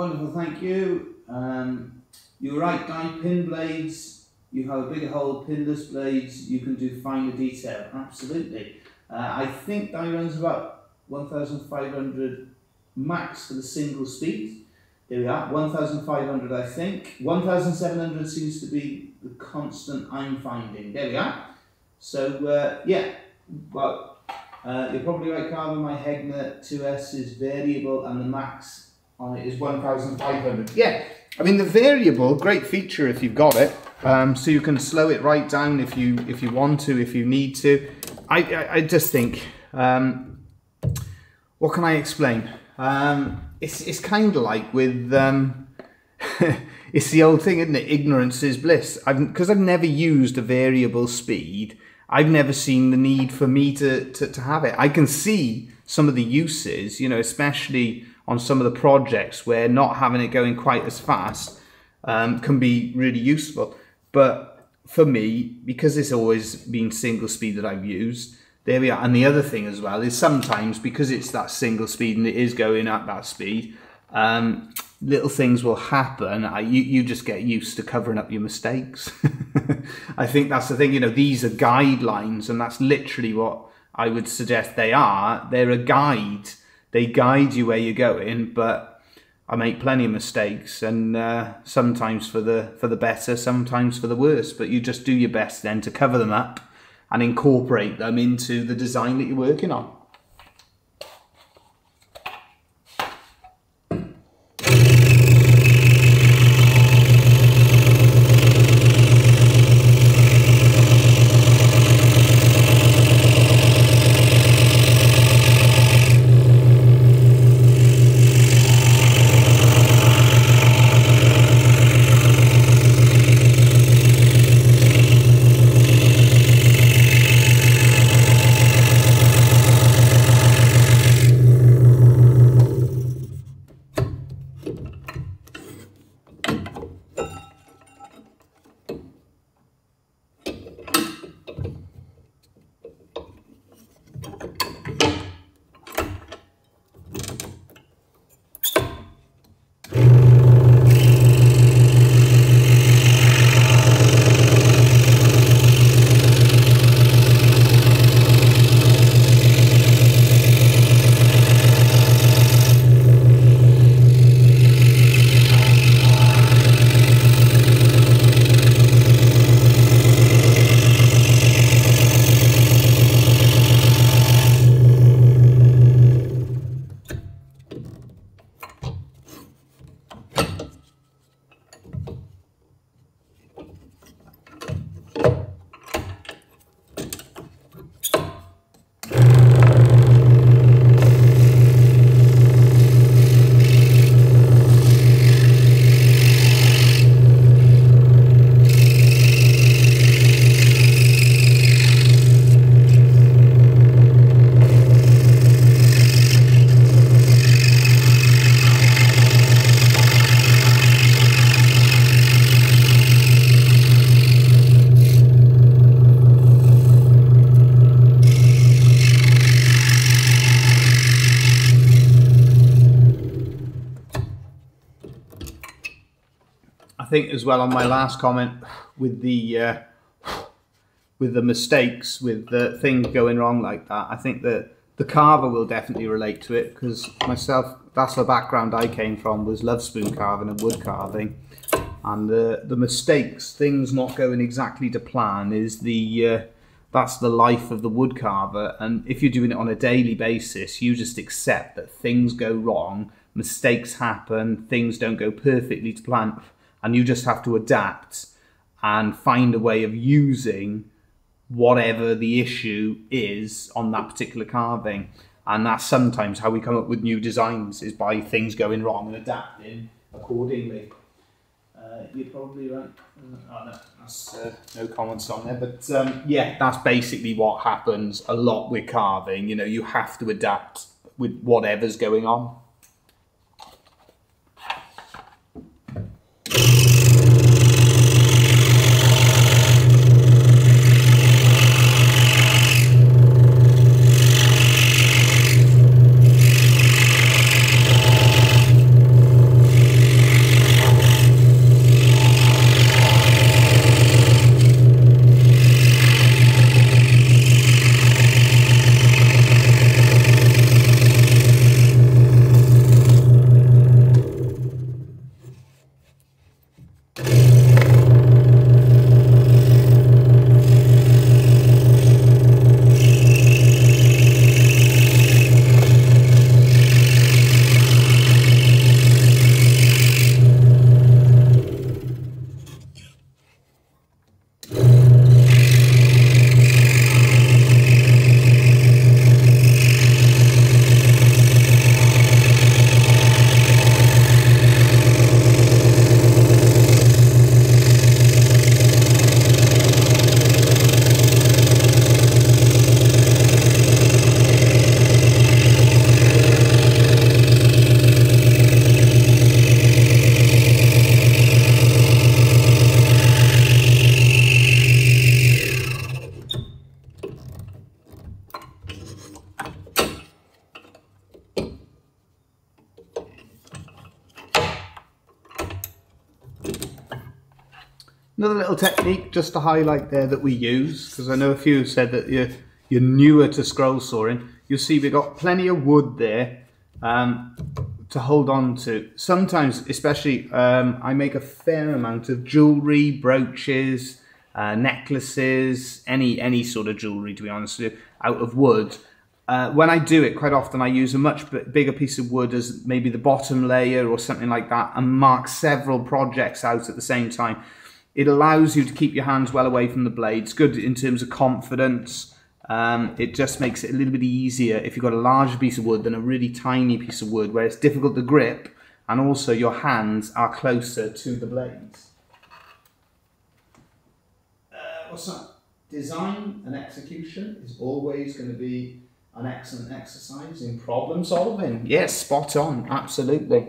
Wonderful, thank you. Um, you're right, Dai pin blades. You have a bigger hole, pinless blades. You can do finer detail, absolutely. Uh, I think Dai runs about 1,500 max for the single speed. There we are, 1,500 I think. 1,700 seems to be the constant I'm finding. There we are. So uh, yeah, well, uh, you're probably right, Carmen. My Hegner 2S is variable, and the max on it is 1,500. Yeah, I mean the variable, great feature if you've got it. Um, so you can slow it right down if you if you want to, if you need to. I I, I just think, um, what can I explain? Um, it's it's kind of like with. Um, it's the old thing, isn't it? Ignorance is bliss. Because I've, I've never used a variable speed. I've never seen the need for me to, to, to have it. I can see some of the uses, you know, especially on some of the projects where not having it going quite as fast um, can be really useful. But for me, because it's always been single speed that I've used, there we are. And the other thing as well is sometimes because it's that single speed and it is going at that speed, um, little things will happen. I, you, you just get used to covering up your mistakes. I think that's the thing, you know, these are guidelines, and that's literally what I would suggest they are. They're a guide, they guide you where you're going, but I make plenty of mistakes, and uh, sometimes for the for the better, sometimes for the worse. But you just do your best then to cover them up and incorporate them into the design that you're working on. Think as well on my last comment with the uh, with the mistakes, with the things going wrong like that. I think that the carver will definitely relate to it because myself, that's the background I came from was love spoon carving and wood carving, and the the mistakes, things not going exactly to plan, is the uh, that's the life of the wood carver. And if you're doing it on a daily basis, you just accept that things go wrong, mistakes happen, things don't go perfectly to plan, and you just have to adapt and find a way of using whatever the issue is on that particular carving. And that's sometimes how we come up with new designs is by things going wrong and adapting accordingly. Uh, you're probably right. Uh, oh, no, that's, uh, no comments on there, but um, yeah, that's basically what happens a lot with carving. You know, you have to adapt with whatever's going on. Just to highlight there that we use, because I know a few have said that you're, you're newer to scroll sawing. You'll see we've got plenty of wood there um, to hold on to. Sometimes, especially, um, I make a fair amount of jewellery, brooches, uh, necklaces, any, any sort of jewellery, to be honest with you, out of wood. Uh, when I do it, quite often I use a much bigger piece of wood as maybe the bottom layer or something like that and mark several projects out at the same time. It allows you to keep your hands well away from the blades. Good in terms of confidence. Um, it just makes it a little bit easier if you've got a larger piece of wood than a really tiny piece of wood where it's difficult to grip and also your hands are closer to the blades. Uh, what's that? Design and execution is always going to be an excellent exercise in problem solving. Yes, spot on, absolutely.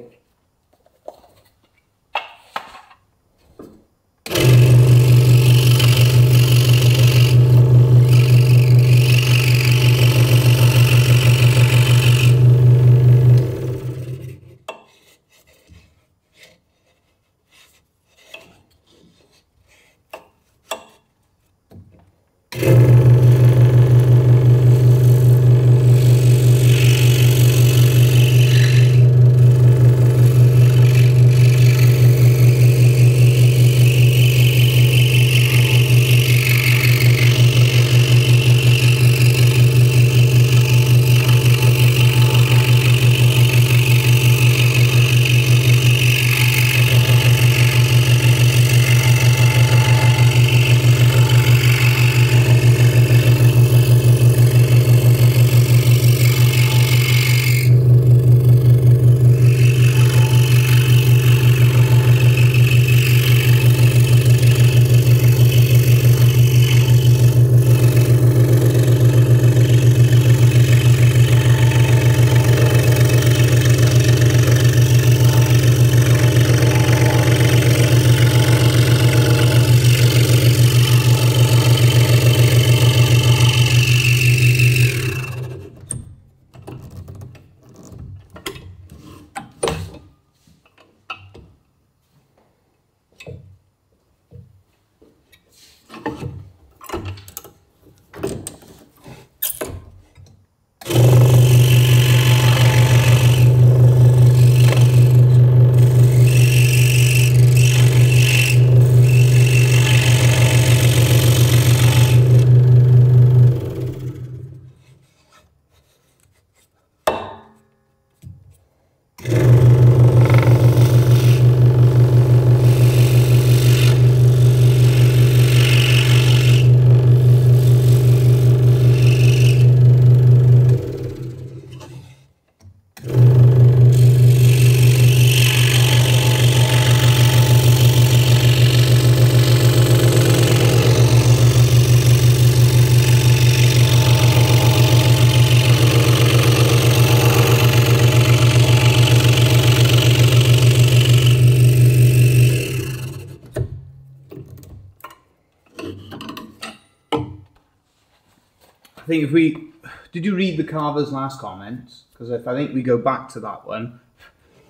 Think if we did you read the carver's last comment? Because if I think we go back to that one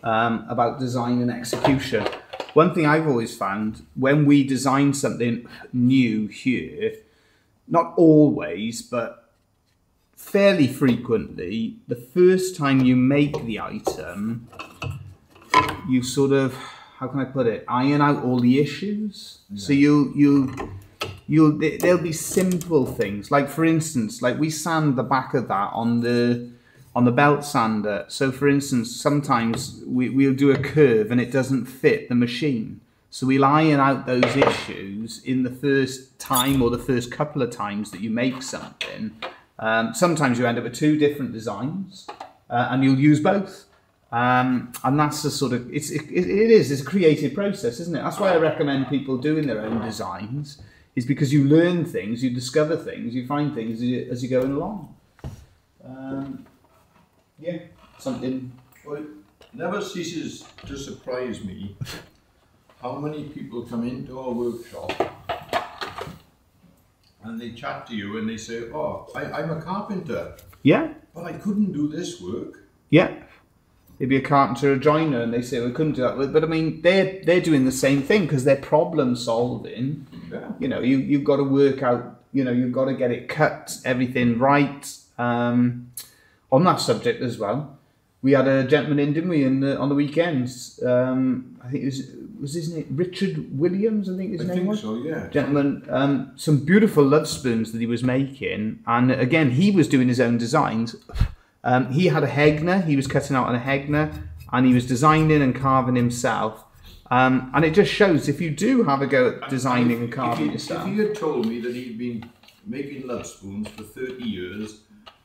um, about design and execution. One thing I've always found when we design something new here, not always, but fairly frequently, the first time you make the item, you sort of how can I put it, iron out all the issues. So you you you there'll be simple things like for instance, like we sand the back of that on the on the belt sander. So for instance, sometimes we, we'll do a curve and it doesn't fit the machine. So we'll iron out those issues in the first time or the first couple of times that you make something. Um, sometimes you end up with two different designs uh, and you'll use both. Um, and that's the sort of it's it, it is it's a creative process, isn't it? That's why I recommend people doing their own designs, is because you learn things, you discover things, you find things as you, as you go along. Um, yeah, something. Well, it never ceases to surprise me how many people come into our workshop and they chat to you and they say, "Oh, I, I'm a carpenter, Yeah, but I couldn't do this work." yeah. Maybe a carpenter a joiner, and they say we couldn't do that. But I mean, they're they're doing the same thing because they're problem solving. Yeah. you know you you've got to work out you know you've got to get it cut everything right um, on that subject as well we had a gentleman in didn't we in the, on the weekends um, I think it was was his name Richard Williams I think his I name think was so. Yeah. gentleman um, some beautiful love spoons that he was making and again he was doing his own designs um, he had a Hegner he was cutting out on a Hegner and he was designing and carving himself um, and it just shows if you do have a go at designing and If carving he- yourself If he had told me that he'd been making love spoons for 30 years,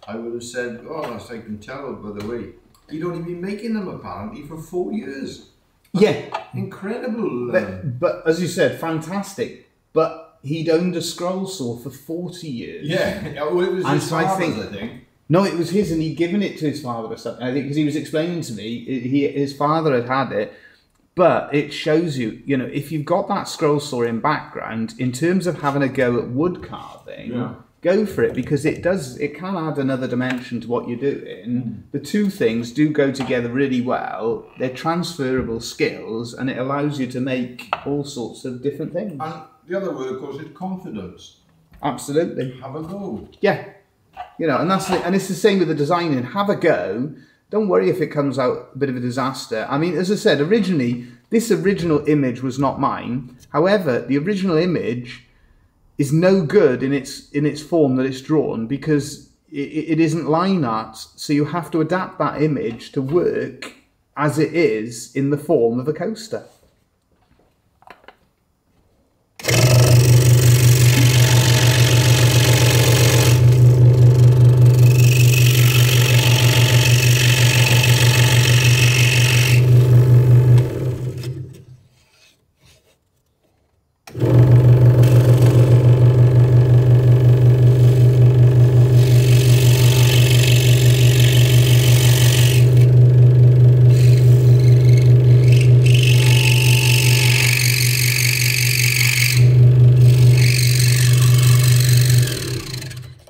I would have said, oh, that's I can tell by the way. He'd only been making them apparently for four years. Yeah, Incredible. um, but, but as you said, fantastic. But he'd owned a scroll saw for 40 years. yeah, well, it was And his so I think- I think. No, it was his, and he'd given it to his father or something. I think because he was explaining to me, he his father had had it. But it shows you, you know, if you've got that scroll saw in background, in terms of having a go at wood carving, Yeah. go for it because it does, it can add another dimension to what you're doing. Mm. The two things do go together really well. They're transferable skills, and it allows you to make all sorts of different things. And the other word, of course, is confidence. Absolutely. Have a go. Yeah, you know, and that's the, and it's the same with the designing. Have a go. Don't worry if it comes out a bit of a disaster. I mean, as I said, originally this original image was not mine. However, the original image is no good in its in its form that it's drawn because it, it isn't line art. So you have to adapt that image to work as it is in the form of a coaster.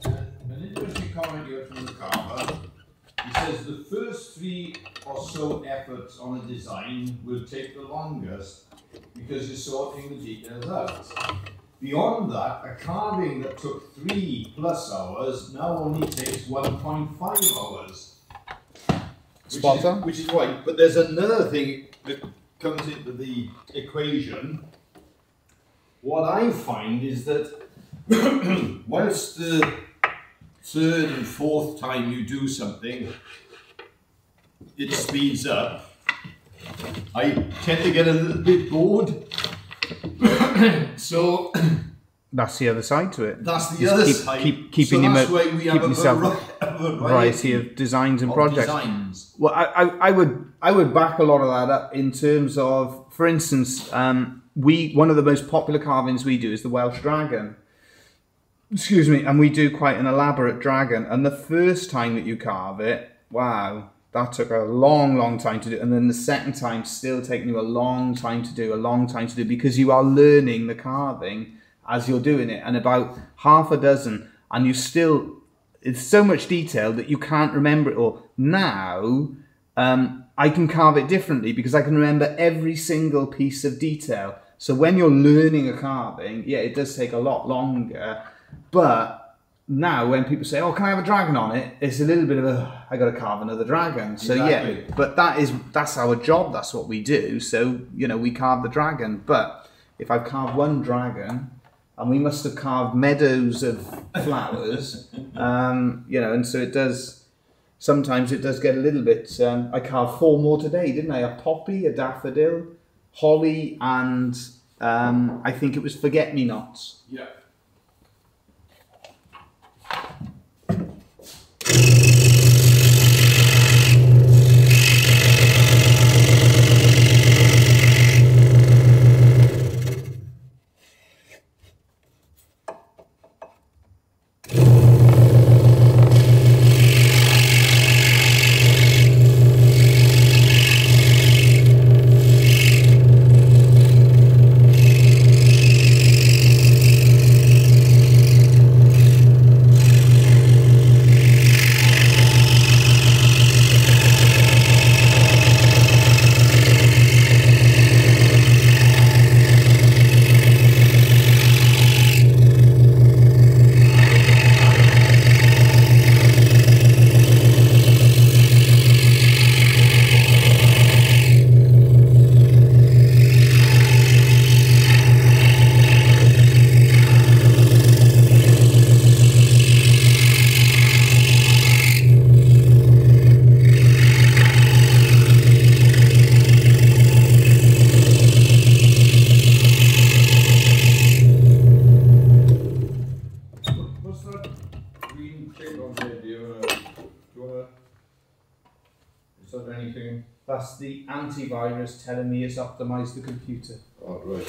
An interesting comment here from the carver. He says the first three or so efforts on a design will take because you're sorting the details out. Beyond that, a carving that took three plus hours now only takes 1.5 hours. Which Spot is- Which is right. But there's another thing that comes into the equation. What I find is that whilst the third and fourth time you do something, it speeds up. I tend to get a little bit bored. so That's the other side to it. that's the Just other keep- side. keep- keeping so that's mo- why we have keeping a yourself a variety, variety of designs and of projects. designs. Well, I, I, I would I would back a lot of that up in terms of, for instance, um, we one of the most popular carvings we do is the Welsh dragon. Excuse me, and we do quite an elaborate dragon. And the first time that you carve it, wow, that took a long, long time to do. And then the second time, still taking you a long time to do, a long time to do, because you are learning the carving as you're doing it. And about half a dozen, and you still it's so much detail that you can't remember it all. Now, um, I can carve it differently because I can remember every single piece of detail. So when you're learning a carving, yeah, it does take a lot longer. But now when people say, "Oh, can I have a dragon on it?" It's a little bit of a, I got to carve another dragon. So yeah, but that is that's our job. That's what we do. So you know, we carve the dragon. But if I've carved one dragon, and we must have carved meadows of flowers, um, you know, and so it does. Sometimes it does get a little bit. Um, I carved four more today, didn't I? A poppy, a daffodil, holly, and um, I think it was forget me nots. you. Optimized the computer. Oh, right.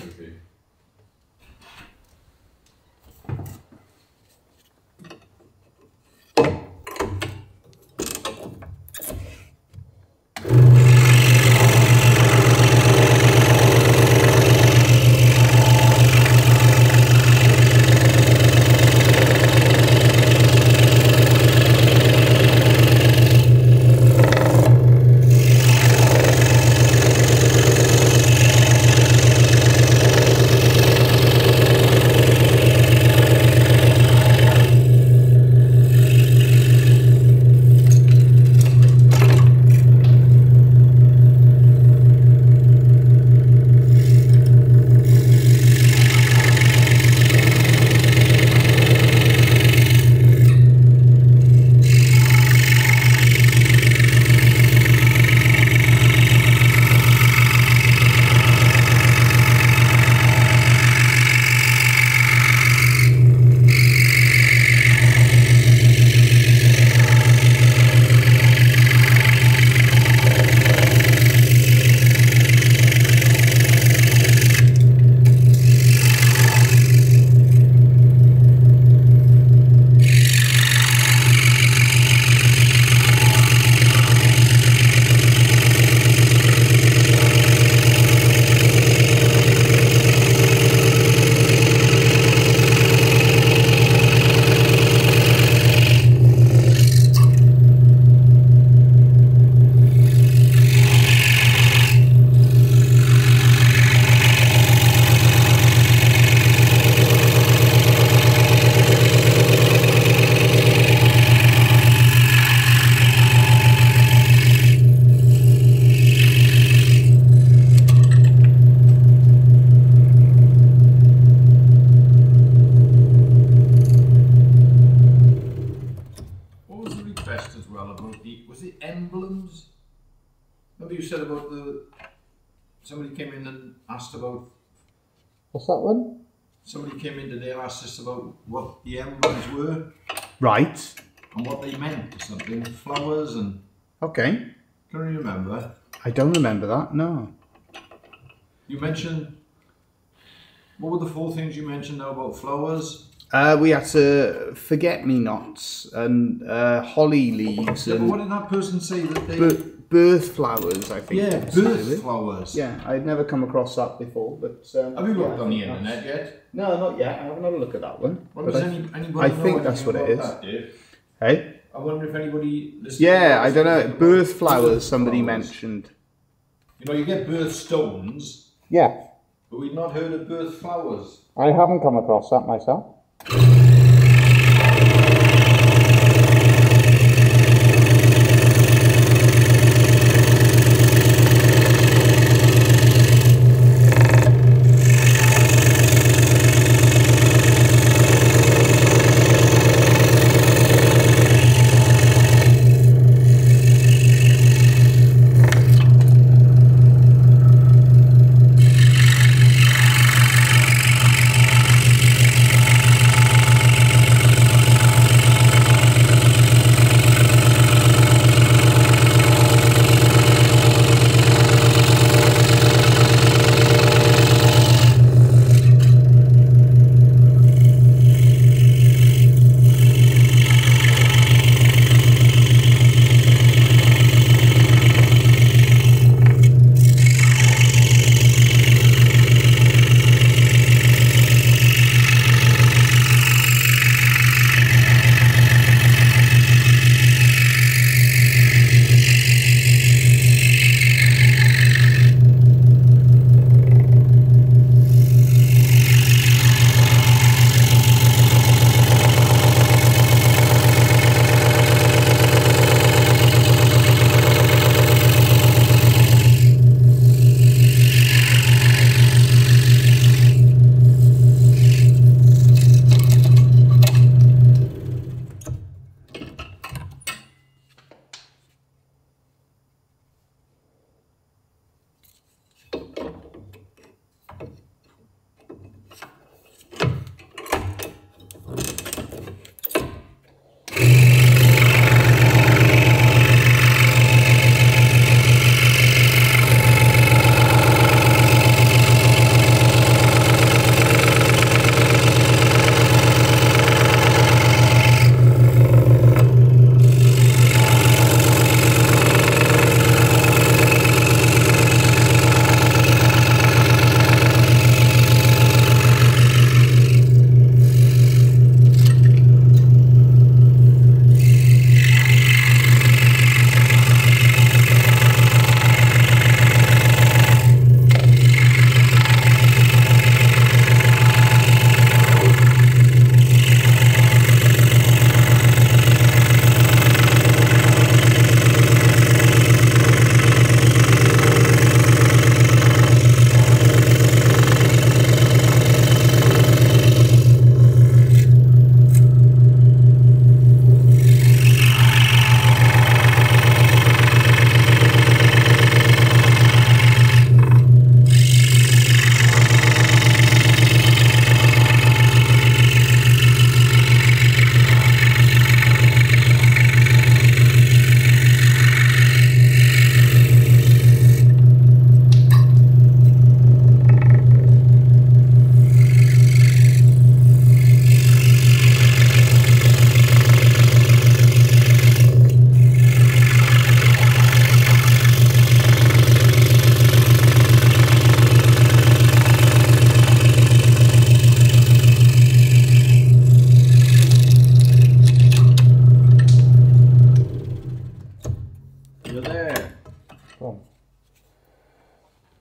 Came in today and asked us about what the emblems were Right. and what they meant or something. Flowers and. Okay. Can you remember? I don't remember that. No. You mentioned. What were the four things you mentioned now about flowers? Uh, we had to forget me nots and uh, holly leaves Yeah, but what did that person say that they? bir- birth flowers. I think. yeah, it was to do birth with. flowers. Yeah, I'd never come across that before, but um, Have you looked on the I think internet yet? No, not yet. I haven't had a look at that one. Well, But does I- any, anybody I think that's what it is. about. That, Hey? I wonder if anybody listening. Yeah, I don't know. Birth flowers, somebody flowers. mentioned. You know, you get birth stones, Yeah, but we've not heard of birth flowers. I haven't come across that myself.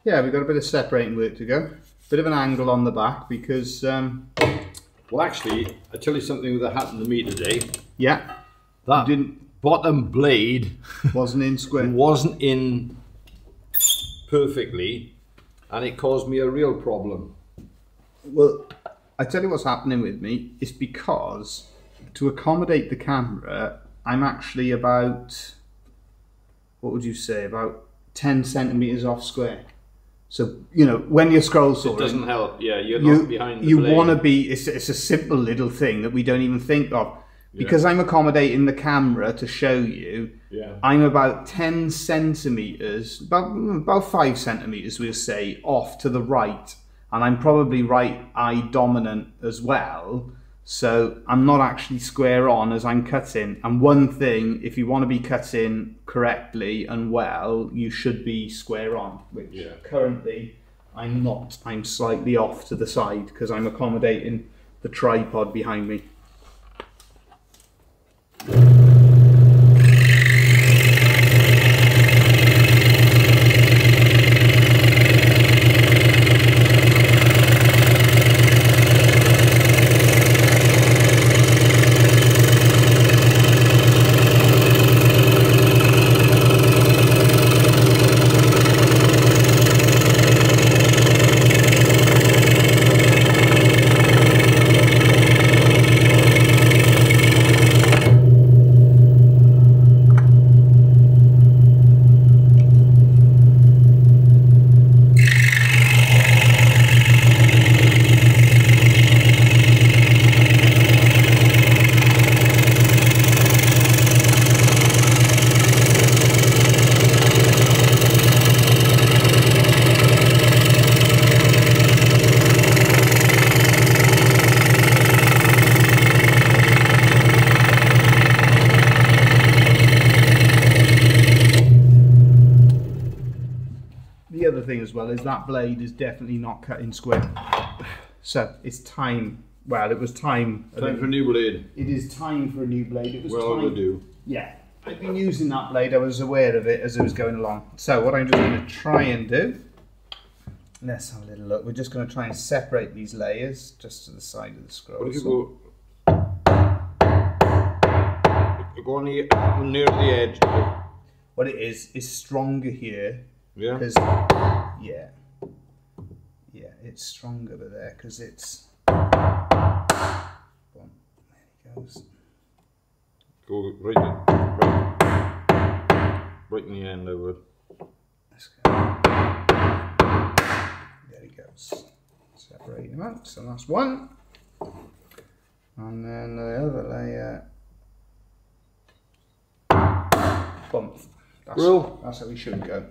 Yeah, we've got a bit of separating work to go. Bit of an angle on the back because, um, Well, actually, I tell you something that happened to me today. yeah, That didn't bottom blade wasn't in square. wasn't in perfectly, and it caused me a real problem. Well, I tell you what's happening with me. It's because to accommodate the camera, I'm actually about what would you say about ten centimeters off square. So you know when you scroll It doesn't help. Yeah, you're you not behind the you want to be. It's, it's a simple little thing that we don't even think of. Because I'm accommodating the camera to show you, Yeah. I'm about 10 centimeters, about, about 5 centimeters, we'll say, off to the right. And I'm probably right eye dominant as well. So I'm not actually square on as I'm cutting. And one thing, if you want to be cutting correctly and well, you should be square on, which Yeah. currently I'm not. I'm slightly off to the side because I'm accommodating the tripod behind me. as well is that blade is definitely not cutting square. So it's time. Well, it was time. Time for a new blade. It is time for a new blade. It was Well time. overdue. Yeah, I've been using that blade. I was aware of it as it was going along. So what I'm just going to try and do. Let's have a little look. We're just going to try and separate these layers just to the side of the scroll. What if you go... Go on the, near the edge. what it is is stronger here Yeah? because yeah, yeah, it's stronger over there because it's. Boom. There he goes. Go right in, right, right in the end it. Let's go. There he goes. Separating him out. So that's one. And then the other layer. Bump. That's, that's how we should go.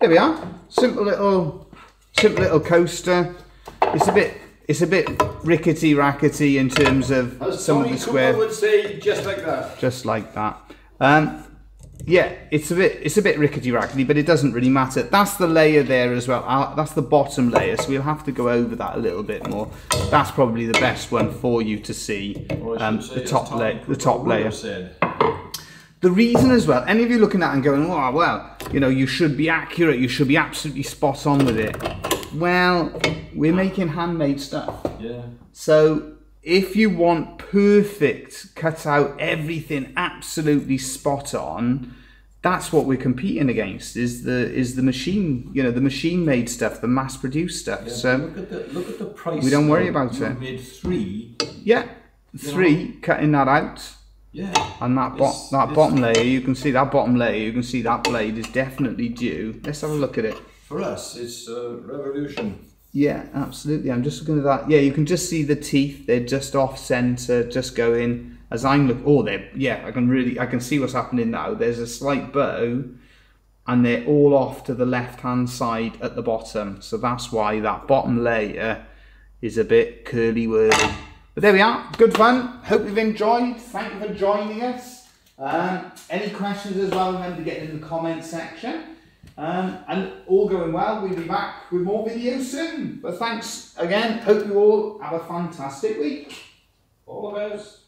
There we are. Simple little, simple little coaster. It's a bit, it's a bit rickety rackety in terms of some of the square would say just like that. just like that. Um, yeah, it's a bit it's a bit rickety rackety, but it doesn't really matter. That's the layer there as well. Uh, that's the bottom layer, so we'll have to go over that a little bit more. That's probably the best one for you to see. Um, the top layer, the top layer. Said. The reason as well, any of you looking at it and going, oh, well, you know, you should be accurate, you should be absolutely spot on with it. Well, we're making handmade stuff. Yeah. So if you want perfect, cut out everything absolutely spot on, that's what we're competing against is the is the machine, you know, the machine made stuff, the mass produced stuff. So look at the look at the price. We don't worry about it. made three. yeah, three cutting that out. Yeah. And that bot It's- that it's- bottom layer, you can see that bottom layer, you can see that blade is definitely due. Let's have a look at it. For us, it's a revolution. Yeah, absolutely. I'm just looking at that. Yeah, you can just see the teeth. They're just off center, just going. As I'm look, oh, they're yeah. I can really, I can see what's happening now. There's a slight bow, and they're all off to the left hand side at the bottom. So that's why that bottom layer is a bit curly whirly. But there we are. Good fun. Hope you've enjoyed. Thank you for joining us. Um, any questions as well? Remember to get in the comment section. Um, and all going well, we'll be back with more videos soon. But thanks again. Hope you all have a fantastic week. All of us.